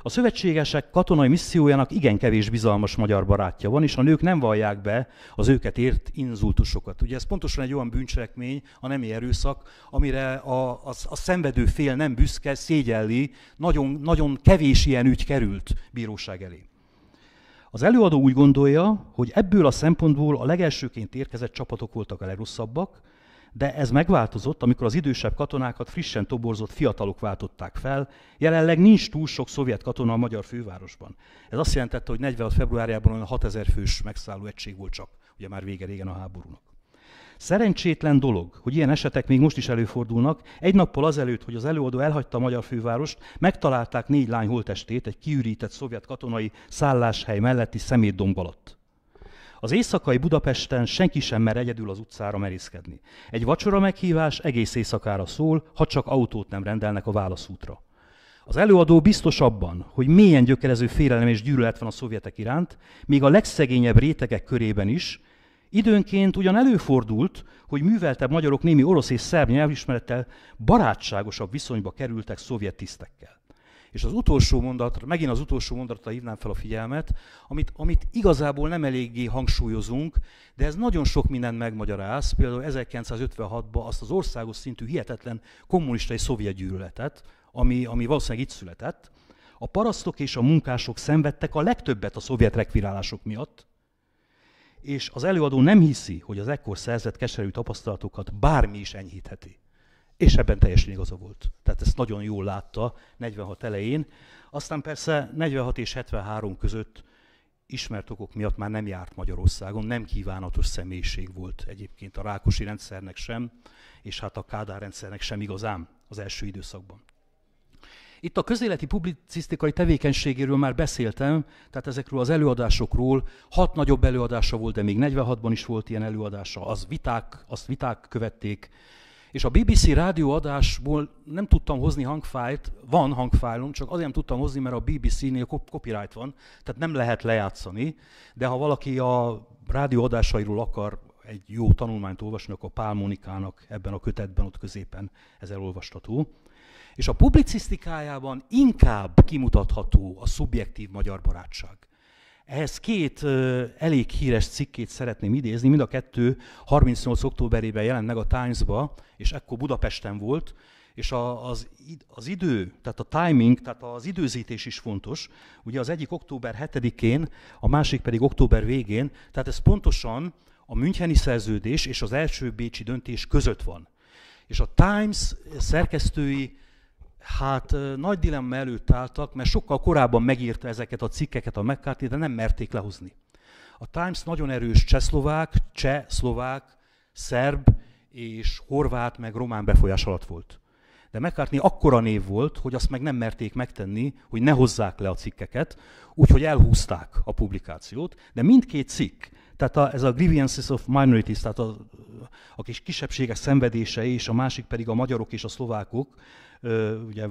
Speaker 2: A szövetségesek katonai missziójának igen kevés bizalmas magyar barátja van, és a nők nem vallják be az őket ért inzultusokat. Ugye ez pontosan egy olyan bűncselekmény, a nemi erőszak, amire a, a, a szenvedő fél nem büszke, szégyelli, nagyon, nagyon kevés ilyen ügy került bíróság elé. Az előadó úgy gondolja, hogy ebből a szempontból a legelsőként érkezett csapatok voltak a legrosszabbak, De ez megváltozott, amikor az idősebb katonákat frissen toborzott fiatalok váltották fel. Jelenleg nincs túl sok szovjet katona a magyar fővárosban. Ez azt jelentette, hogy 46. februárjában olyan 6000 fős megszálló egység volt csak, ugye már vége régen a háborúnak. Szerencsétlen dolog, hogy ilyen esetek még most is előfordulnak. Egy nappal azelőtt, hogy az előadó elhagyta a magyar fővárost, megtalálták négy lány holtestét egy kiürített szovjet katonai szálláshely melletti szemétdomb alatt. Az éjszakai Budapesten senki sem mer egyedül az utcára merészkedni. Egy vacsora meghívás egész éjszakára szól, ha csak autót nem rendelnek a válaszútra. Az előadó biztos abban, hogy mélyen gyökerező félelem és gyűlölet van a szovjetek iránt, még a legszegényebb rétegek körében is, Időnként ugyan előfordult, hogy műveltebb magyarok némi orosz és szerb nyelvismerettel barátságosabb viszonyba kerültek szovjet tisztekkel. És az utolsó mondat, megint az utolsó mondatra hívnám fel a figyelmet, amit, amit igazából nem eléggé hangsúlyozunk, de ez nagyon sok mindent megmagyaráz, például 1956-ban azt az országos szintű hihetetlen kommunista és szovjet gyűlöletet, ami, ami valószínűleg itt született, a parasztok és a munkások szenvedtek a legtöbbet a szovjet rekvirálások miatt, és az előadó nem hiszi, hogy az ekkor szerzett keserű tapasztalatokat bármi is enyhítheti. És ebben teljesen igaza volt. Tehát ezt nagyon jól látta 46 elején. Aztán persze 46 és 73 között ismert okok miatt már nem járt Magyarországon, nem kívánatos személyiség volt egyébként a Rákosi rendszernek sem, és hát a Kádár rendszernek sem igazán az első időszakban. Itt a közéleti publicisztikai tevékenységéről már beszéltem, tehát ezekről az előadásokról. Hat nagyobb előadása volt, de még 46-ban is volt ilyen előadása. Az viták, azt viták követték. És a BBC rádióadásból nem tudtam hozni hangfájlt, van hangfájlom, csak azért nem tudtam hozni, mert a BBC-nél copyright van, tehát nem lehet lejátszani, de ha valaki a rádióadásairól akar egy jó tanulmányt olvasni, akkor Pál Monikának ebben a kötetben ott középen ez elolvastató. És a publicisztikájában inkább kimutatható a szubjektív magyar barátság. Ehhez két elég híres cikkét szeretném idézni, mind a kettő 38. októberében jelent meg a Times-ba, és ekkor Budapesten volt, és az, az idő, tehát a timing, tehát az időzítés is fontos. Ugye az egyik október 7-én, a másik pedig október végén, tehát ez pontosan a Müncheni szerződés és az első bécsi döntés között van. És a Times szerkesztői hát nagy dilemma előtt álltak, mert sokkal korábban megírta ezeket a cikkeket a McCarthy, de nem merték lehozni. A Times nagyon erős csehszlovák, cseh, szlovák, szerb és horvát, meg román befolyás alatt volt. De McCartney akkora név volt, hogy azt meg nem merték megtenni, hogy ne hozzák le a cikkeket, úgyhogy elhúzták a publikációt, de mindkét cikk, tehát a, ez a grievances of minorities, tehát a, a kis kisebbségek szenvedései, és a másik pedig a magyarok és a szlovákok, ugye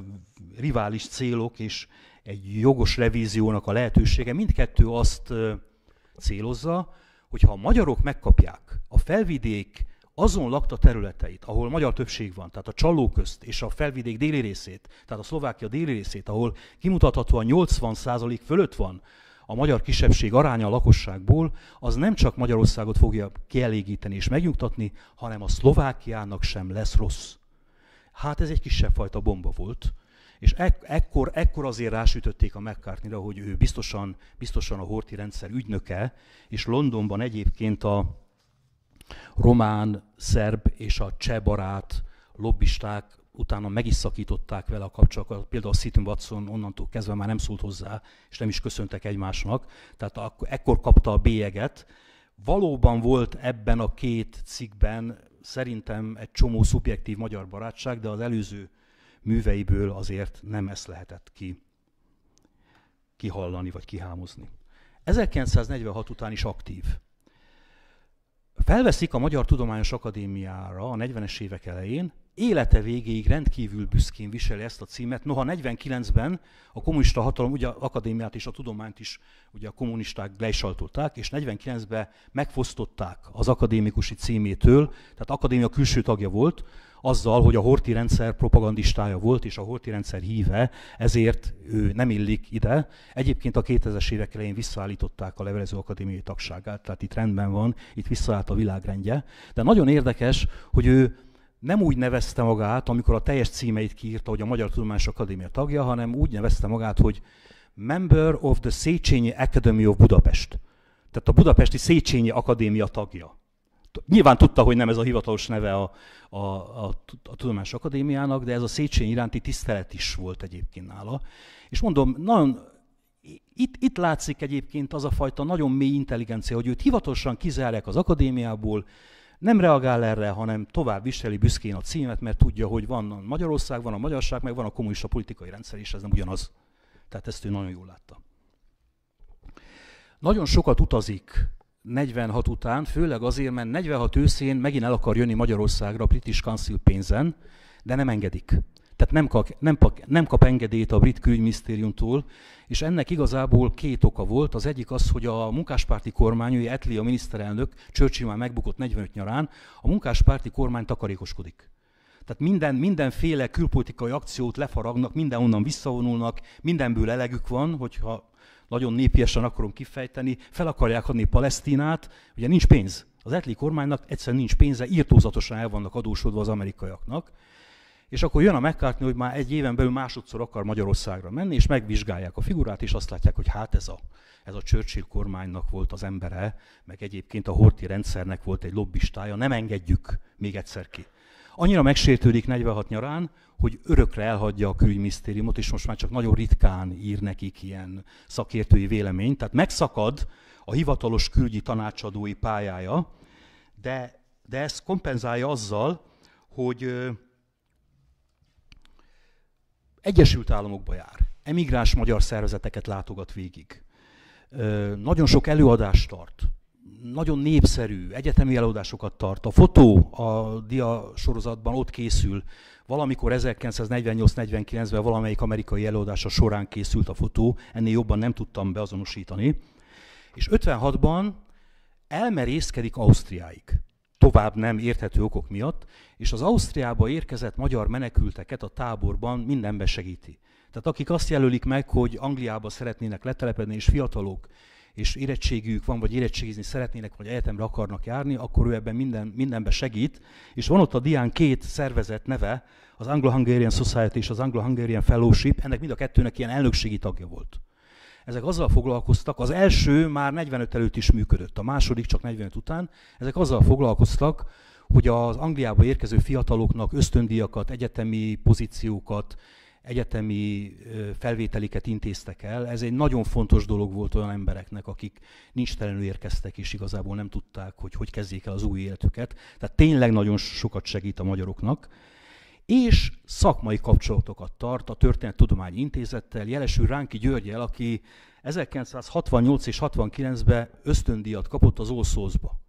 Speaker 2: rivális célok és egy jogos revíziónak a lehetősége, mindkettő azt célozza, hogy ha a magyarok megkapják a felvidék azon lakta területeit, ahol magyar többség van, tehát a Csalló közt és a felvidék déli részét, tehát a Szlovákia déli részét, ahol kimutathatóan 80% fölött van a magyar kisebbség aránya a lakosságból, az nem csak Magyarországot fogja kielégíteni és megnyugtatni, hanem a Szlovákiának sem lesz rossz. Hát ez egy kisebb fajta bomba volt, és ek, ekkor, ekkor azért rásütötték a mccartney hogy ő biztosan, biztosan a Horti rendszer ügynöke, és Londonban egyébként a román, szerb és a cseh barát lobbisták utána meg is szakították vele a kapcsolatokat, például Stephen Watson onnantól kezdve már nem szólt hozzá, és nem is köszöntek egymásnak, tehát akkor, ekkor kapta a bélyeget. Valóban volt ebben a két cikkben szerintem egy csomó szubjektív magyar barátság, de az előző műveiből azért nem ezt lehetett ki, kihallani vagy kihámozni. 1946 után is aktív. Felveszik a Magyar Tudományos Akadémiára a 40-es évek elején, élete végéig rendkívül büszkén viseli ezt a címet. Noha 49-ben a kommunista hatalom, ugye akadémiát és a tudományt is ugye a kommunisták leisaltották, és 49-ben megfosztották az akadémikusi címétől, tehát akadémia külső tagja volt, azzal, hogy a Horti rendszer propagandistája volt, és a Horti rendszer híve, ezért ő nem illik ide. Egyébként a 2000-es évek elején visszaállították a levelező akadémiai tagságát, tehát itt rendben van, itt visszaállt a világrendje. De nagyon érdekes, hogy ő nem úgy nevezte magát, amikor a teljes címeit kiírta, hogy a Magyar Tudományos Akadémia tagja, hanem úgy nevezte magát, hogy Member of the Széchenyi Academy of Budapest. Tehát a Budapesti Széchenyi Akadémia tagja. Nyilván tudta, hogy nem ez a hivatalos neve a, a, a, a Tudományos Akadémiának, de ez a Széchenyi iránti tisztelet is volt egyébként nála. És mondom, nagyon, itt, itt látszik egyébként az a fajta nagyon mély intelligencia, hogy őt hivatalosan kizárják az akadémiából, nem reagál erre, hanem tovább viseli büszkén a címet, mert tudja, hogy van Magyarország, van a magyarság, meg van a kommunista politikai rendszer, és ez nem ugyanaz. Tehát ezt ő nagyon jól látta. Nagyon sokat utazik 46 után, főleg azért, mert 46 őszén megint el akar jönni Magyarországra a British Council pénzen, de nem engedik. Tehát nem kap, nem, nem kap engedélyt a brit külügyminisztériumtól, és ennek igazából két oka volt. Az egyik az, hogy a munkáspárti kormány, ugye Etli a miniszterelnök, Churchill már megbukott 45 nyarán, a munkáspárti kormány takarékoskodik. Tehát minden, mindenféle külpolitikai akciót lefaragnak, mindenonnan visszavonulnak, mindenből elegük van, hogyha nagyon népiesen akarom kifejteni, fel akarják adni Palesztinát, ugye nincs pénz. Az etli kormánynak egyszerűen nincs pénze, írtózatosan el vannak adósodva az amerikaiaknak. És akkor jön a McCartney, hogy már egy éven belül másodszor akar Magyarországra menni, és megvizsgálják a figurát, és azt látják, hogy hát ez a, ez a Churchill kormánynak volt az embere, meg egyébként a Horti rendszernek volt egy lobbistája, nem engedjük még egyszer ki. Annyira megsértődik 46 nyarán, hogy örökre elhagyja a külügyminisztériumot, és most már csak nagyon ritkán ír nekik ilyen szakértői véleményt. Tehát megszakad a hivatalos külügyi tanácsadói pályája, de, de ezt kompenzálja azzal, hogy Egyesült Államokba jár, emigráns magyar szervezeteket látogat végig, nagyon sok előadást tart, nagyon népszerű, egyetemi előadásokat tart. A fotó a dia sorozatban ott készül, valamikor 1948-49-ben valamelyik amerikai előadása során készült a fotó, ennél jobban nem tudtam beazonosítani. És 56-ban elmerészkedik Ausztriáig tovább nem érthető okok miatt, és az Ausztriába érkezett magyar menekülteket a táborban mindenbe segíti. Tehát akik azt jelölik meg, hogy Angliába szeretnének letelepedni, és fiatalok, és érettségük van, vagy érettségizni szeretnének, vagy egyetemre akarnak járni, akkor ő ebben minden, mindenbe segít. És van ott a Dián két szervezet neve, az Anglo-Hungarian Society és az Anglo-Hungarian Fellowship, ennek mind a kettőnek ilyen elnökségi tagja volt. Ezek azzal foglalkoztak, az első már 45 előtt is működött, a második csak 45 után. Ezek azzal foglalkoztak, hogy az Angliába érkező fiataloknak ösztöndíjakat, egyetemi pozíciókat, egyetemi felvételiket intéztek el. Ez egy nagyon fontos dolog volt olyan embereknek, akik nincs telenül érkeztek, és igazából nem tudták, hogy hogy kezdjék el az új életüket. Tehát tényleg nagyon sokat segít a magyaroknak és szakmai kapcsolatokat tart a Történettudományi Intézettel, jelesül Ránki Györgyel, aki 1968 és 69-ben ösztöndíjat kapott az Olszózba.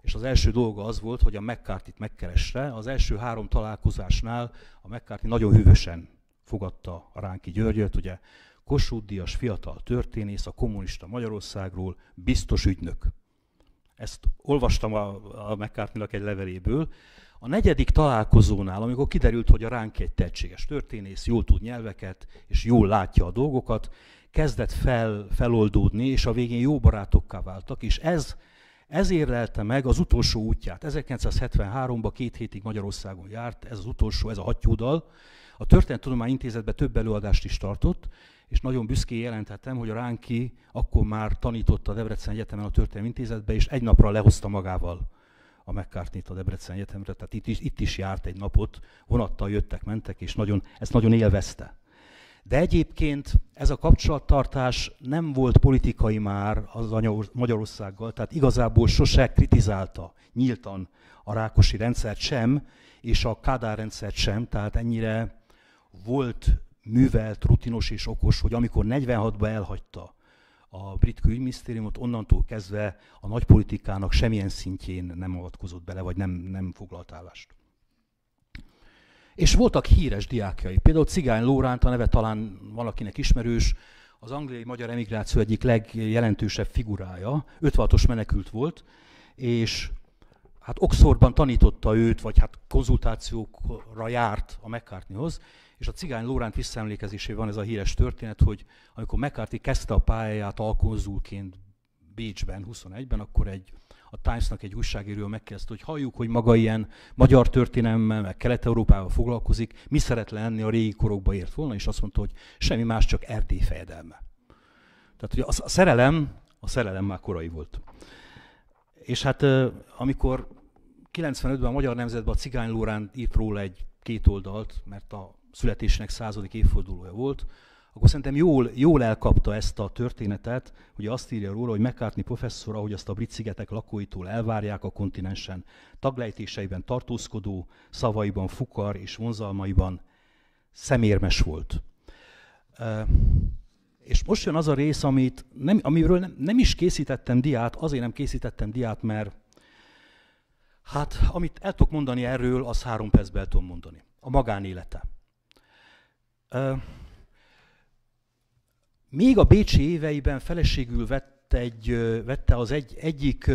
Speaker 2: És az első dolga az volt, hogy a McCarthy-t megkeresse. Az első három találkozásnál a McCarthy nagyon hűvösen fogadta a Ránki Györgyöt, ugye Kossuth Díjas fiatal történész, a kommunista Magyarországról, biztos ügynök. Ezt olvastam a, a McCarthy-nak egy leveléből, a negyedik találkozónál, amikor kiderült, hogy a ránk egy tehetséges történész, jól tud nyelveket, és jól látja a dolgokat, kezdett fel, feloldódni, és a végén jó barátokká váltak, és ez, ez érelte meg az utolsó útját. 1973-ban két hétig Magyarországon járt, ez az utolsó, ez a hattyúdal. A Történettudomány Intézetben több előadást is tartott, és nagyon büszkén jelentettem, hogy a Ránki akkor már tanította a Debrecen Egyetemen a Történelmi Intézetben, és egy napra lehozta magával a mccartney a Debrecen Egyetemre, tehát itt is, itt is járt egy napot, vonattal jöttek, mentek, és nagyon, ezt nagyon élvezte. De egyébként ez a kapcsolattartás nem volt politikai már az Magyarországgal, tehát igazából sose kritizálta nyíltan a rákosi rendszert sem, és a Kádár rendszert sem, tehát ennyire volt művelt, rutinos és okos, hogy amikor 46-ban elhagyta a brit külügyminisztériumot, onnantól kezdve a nagypolitikának semmilyen szintjén nem avatkozott bele, vagy nem, nem foglalt állást. És voltak híres diákjai, például Cigány Lóránt, a neve talán valakinek ismerős, az angliai magyar emigráció egyik legjelentősebb figurája, 56-os menekült volt, és hát Oxfordban tanította őt, vagy hát konzultációkra járt a McCartneyhoz, és a cigány Lóránt visszaemlékezésében van ez a híres történet, hogy amikor McCarthy kezdte a pályáját alkonzulként Bécsben, 21-ben, akkor egy a Times-nak egy újságíró megkezdte, hogy halljuk, hogy maga ilyen magyar történelemmel, meg Kelet-Európával foglalkozik, mi szeret lenni a régi korokba ért volna, és azt mondta, hogy semmi más, csak Erdély fejedelme. Tehát hogy a szerelem, a szerelem már korai volt. És hát amikor 95-ben a Magyar Nemzetben a Cigány Lórán írt róla egy két oldalt, mert a születésnek századik évfordulója volt, akkor szerintem jól, jól elkapta ezt a történetet, hogy azt írja róla, hogy McCartney professzor, ahogy azt a brit szigetek lakóitól elvárják a kontinensen, taglejtéseiben tartózkodó, szavaiban fukar és vonzalmaiban szemérmes volt. És most jön az a rész, amit nem, amiről nem, nem is készítettem diát, azért nem készítettem diát, mert hát amit el tudok mondani erről, az három percben tudom mondani. A magánélete. Még a Bécsi éveiben feleségül vette, egy, vette az egy, egyik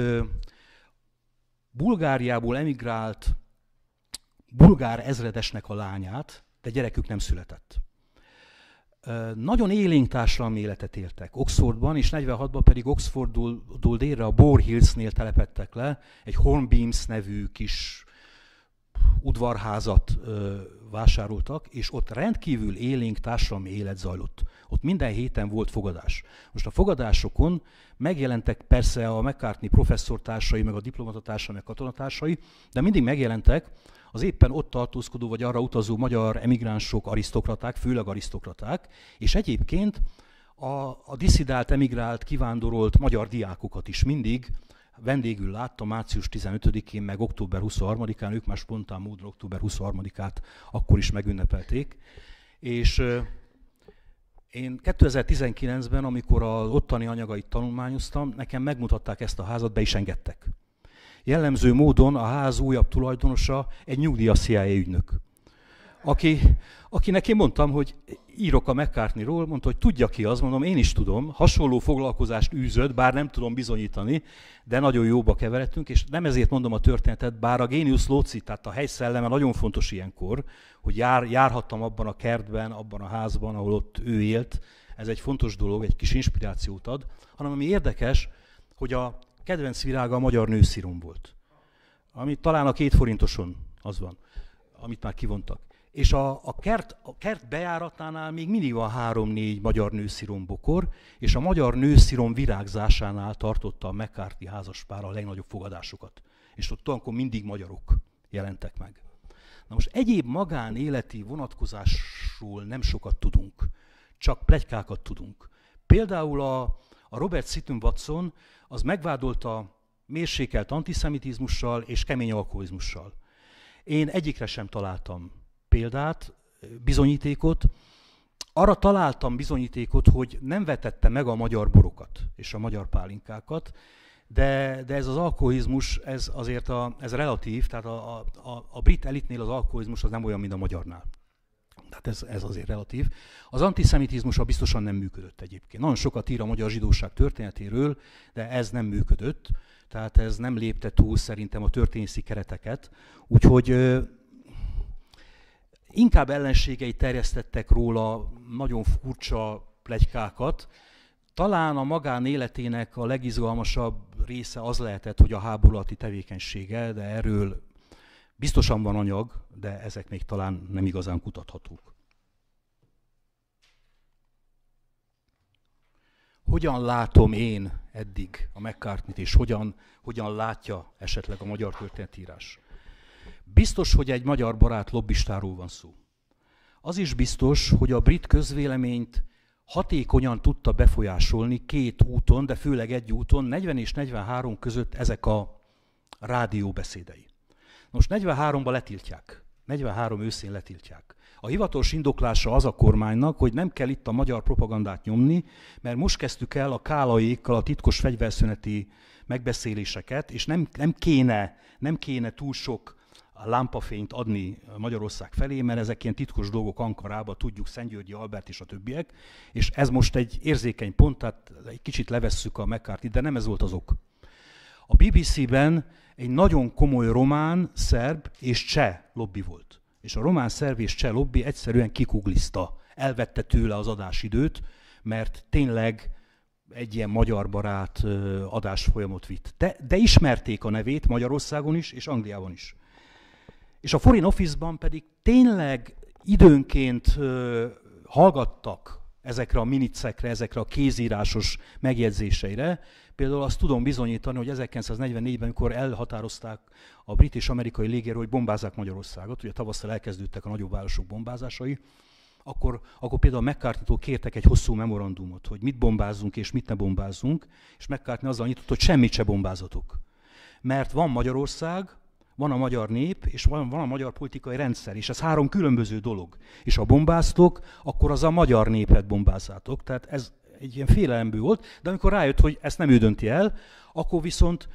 Speaker 2: Bulgáriából emigrált bulgár ezredesnek a lányát, de gyerekük nem született. Nagyon élénk társadalmi életet éltek Oxfordban, és 46-ban pedig Oxfordból délre a Bore Hillsnél telepettek le, egy Hornbeams nevű kis udvarházat ö, vásároltak, és ott rendkívül élénk társadalmi élet zajlott. Ott minden héten volt fogadás. Most a fogadásokon megjelentek persze a McCartney professzortársai, meg a diplomatatársai, meg katonatársai, de mindig megjelentek az éppen ott tartózkodó vagy arra utazó magyar emigránsok, arisztokraták, főleg arisztokraták, és egyébként a, a diszidált, emigrált, kivándorolt magyar diákokat is mindig vendégül láttam március 15-én, meg október 23-án, ők már spontán módon október 23-át akkor is megünnepelték. És én 2019-ben, amikor az ottani anyagait tanulmányoztam, nekem megmutatták ezt a házat, be is engedtek. Jellemző módon a ház újabb tulajdonosa egy nyugdíjas CIA ügynök, aki, akinek én mondtam, hogy írok a McCartney-ról, mondta, hogy tudja ki az, mondom, én is tudom, hasonló foglalkozást űzött, bár nem tudom bizonyítani, de nagyon jóba keveredtünk, és nem ezért mondom a történetet, bár a génius loci, tehát a helyszelleme nagyon fontos ilyenkor, hogy jár, járhattam abban a kertben, abban a házban, ahol ott ő élt, ez egy fontos dolog, egy kis inspirációt ad, hanem ami érdekes, hogy a kedvenc virága a magyar nőszirom volt. Ami talán a két forintoson az van, amit már kivontak. És a, a, kert, a kert bejáratánál még mindig van három-négy magyar nőszirom bokor, és a magyar nőszirom virágzásánál tartotta a McCarthy házaspár a legnagyobb fogadásokat. És ott akkor mindig magyarok jelentek meg. Na most egyéb magánéleti vonatkozásról nem sokat tudunk, csak plegykákat tudunk. Például a, a Robert Sitton Watson az megvádolta mérsékelt antiszemitizmussal és kemény alkoholizmussal. Én egyikre sem találtam példát, bizonyítékot. Arra találtam bizonyítékot, hogy nem vetette meg a magyar borokat és a magyar pálinkákat, de, de ez az alkoholizmus, ez azért a, ez relatív, tehát a, a, a brit elitnél az alkoholizmus az nem olyan, mint a magyarnál. Tehát ez, ez azért relatív. Az antiszemitizmus biztosan nem működött egyébként. Nagyon sokat ír a magyar zsidóság történetéről, de ez nem működött, tehát ez nem lépte túl szerintem a történészi kereteket. Úgyhogy inkább ellenségei terjesztettek róla nagyon furcsa plegykákat. Talán a magánéletének a legizgalmasabb része az lehetett, hogy a háborúati tevékenysége, de erről biztosan van anyag, de ezek még talán nem igazán kutathatók. Hogyan látom én eddig a mccartney és hogyan, hogyan látja esetleg a magyar történetírás? Biztos, hogy egy magyar barát lobbistáról van szó. Az is biztos, hogy a brit közvéleményt hatékonyan tudta befolyásolni két úton, de főleg egy úton, 40 és 43 között ezek a rádióbeszédei. Most 43-ban letiltják. 43 őszén letiltják. A hivatalos indoklása az a kormánynak, hogy nem kell itt a magyar propagandát nyomni, mert most kezdtük el a kálaiékkal a titkos fegyverszüneti megbeszéléseket, és nem, nem, kéne, nem kéne túl sok lámpafényt adni Magyarország felé, mert ezek ilyen titkos dolgok Ankarába, tudjuk, Szentgyörgyi Albert és a többiek, és ez most egy érzékeny pont, tehát egy kicsit levesszük a mccarthy de nem ez volt az ok. A BBC-ben egy nagyon komoly román, szerb és cseh lobby volt. És a román, szerb és cseh lobby egyszerűen kikuglizta, elvette tőle az adásidőt, mert tényleg egy ilyen magyar barát adásfolyamot vitt. De, de ismerték a nevét Magyarországon is, és Angliában is. És a Foreign Office-ban pedig tényleg időnként hallgattak ezekre a minicekre, ezekre a kézírásos megjegyzéseire. Például azt tudom bizonyítani, hogy 1944-ben, amikor elhatározták a brit és amerikai légierő, hogy bombázzák Magyarországot, ugye tavasszal elkezdődtek a nagyobb városok bombázásai, akkor, akkor például mccartney kértek egy hosszú memorandumot, hogy mit bombázzunk és mit ne bombázzunk, és McCartney azzal nyitott, hogy semmit se bombázatok. Mert van Magyarország, van a magyar nép, és van, van a magyar politikai rendszer, és ez három különböző dolog. És ha bombáztok, akkor az a magyar népet bombázzátok. Tehát ez egy ilyen félelemből volt, de amikor rájött, hogy ezt nem ő dönti el, akkor viszont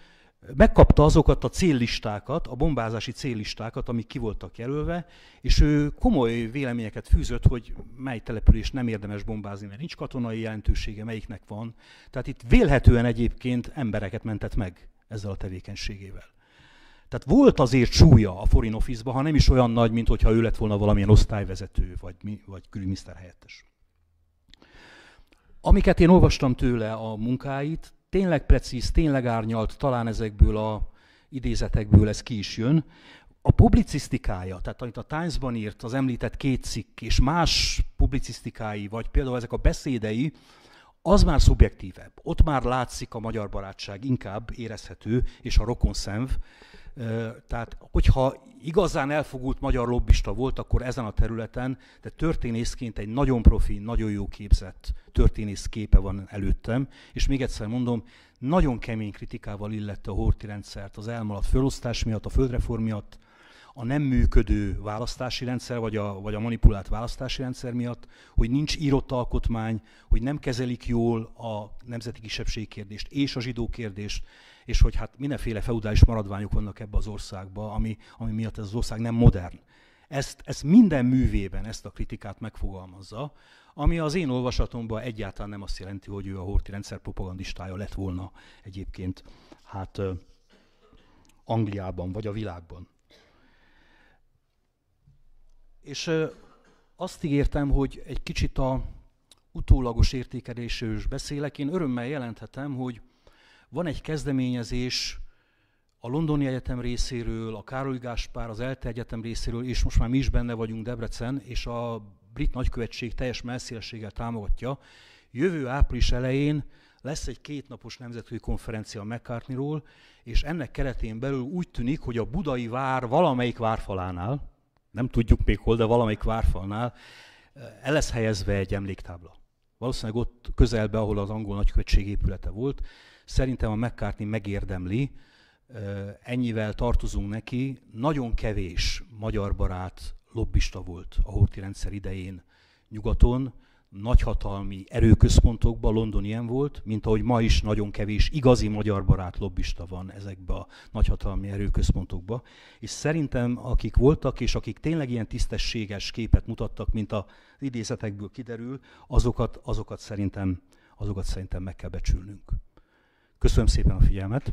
Speaker 2: megkapta azokat a céllistákat, a bombázási céllistákat, amik ki voltak jelölve, és ő komoly véleményeket fűzött, hogy mely település nem érdemes bombázni, mert nincs katonai jelentősége, melyiknek van. Tehát itt vélhetően egyébként embereket mentett meg ezzel a tevékenységével. Tehát volt azért súlya a Foreign Office-ba, ha nem is olyan nagy, mint hogyha ő lett volna valamilyen osztályvezető, vagy, vagy külügyminiszter helyettes. Amiket én olvastam tőle a munkáit, tényleg precíz, tényleg árnyalt, talán ezekből a idézetekből ez ki is jön. A publicisztikája, tehát amit a Times-ban írt, az említett két cikk, és más publicisztikái, vagy például ezek a beszédei, az már szubjektívebb. Ott már látszik a magyar barátság, inkább érezhető, és a rokon szemv. Tehát, hogyha igazán elfogult magyar lobbista volt, akkor ezen a területen, de történészként egy nagyon profi, nagyon jó képzett történész képe van előttem, és még egyszer mondom, nagyon kemény kritikával illette a horti rendszert az elmaradt fölosztás miatt, a földreform miatt, a nem működő választási rendszer, vagy a, vagy a manipulált választási rendszer miatt, hogy nincs írott alkotmány, hogy nem kezelik jól a nemzeti kisebbségi kérdést és a zsidó kérdést, és hogy hát mindenféle feudális maradványok vannak ebbe az országba, ami, ami miatt ez az ország nem modern. Ezt, ezt minden művében ezt a kritikát megfogalmazza, ami az én olvasatomban egyáltalán nem azt jelenti, hogy ő a horti rendszer propagandistája lett volna egyébként hát Angliában vagy a világban. És azt ígértem, hogy egy kicsit a utólagos értékelésről is beszélek. Én örömmel jelenthetem, hogy van egy kezdeményezés a Londoni Egyetem részéről, a Károly Gáspár, az ELTE Egyetem részéről, és most már mi is benne vagyunk Debrecen, és a brit nagykövetség teljes messzélességgel támogatja. Jövő április elején lesz egy kétnapos nemzetközi konferencia McCartneyról, és ennek keretén belül úgy tűnik, hogy a budai vár valamelyik várfalánál, nem tudjuk még hol, de valamelyik várfalnál el lesz helyezve egy emléktábla. Valószínűleg ott közelbe, ahol az angol nagykövetség épülete volt. Szerintem a McCartney megérdemli, ennyivel tartozunk neki. Nagyon kevés magyar barát lobbista volt a horti rendszer idején nyugaton, nagyhatalmi erőközpontokban, London ilyen volt, mint ahogy ma is nagyon kevés igazi magyar barát lobbista van ezekbe a nagyhatalmi erőközpontokba. És szerintem akik voltak, és akik tényleg ilyen tisztességes képet mutattak, mint az idézetekből kiderül, azokat, azokat, szerintem, azokat szerintem meg kell becsülnünk. Köszönöm szépen a figyelmet!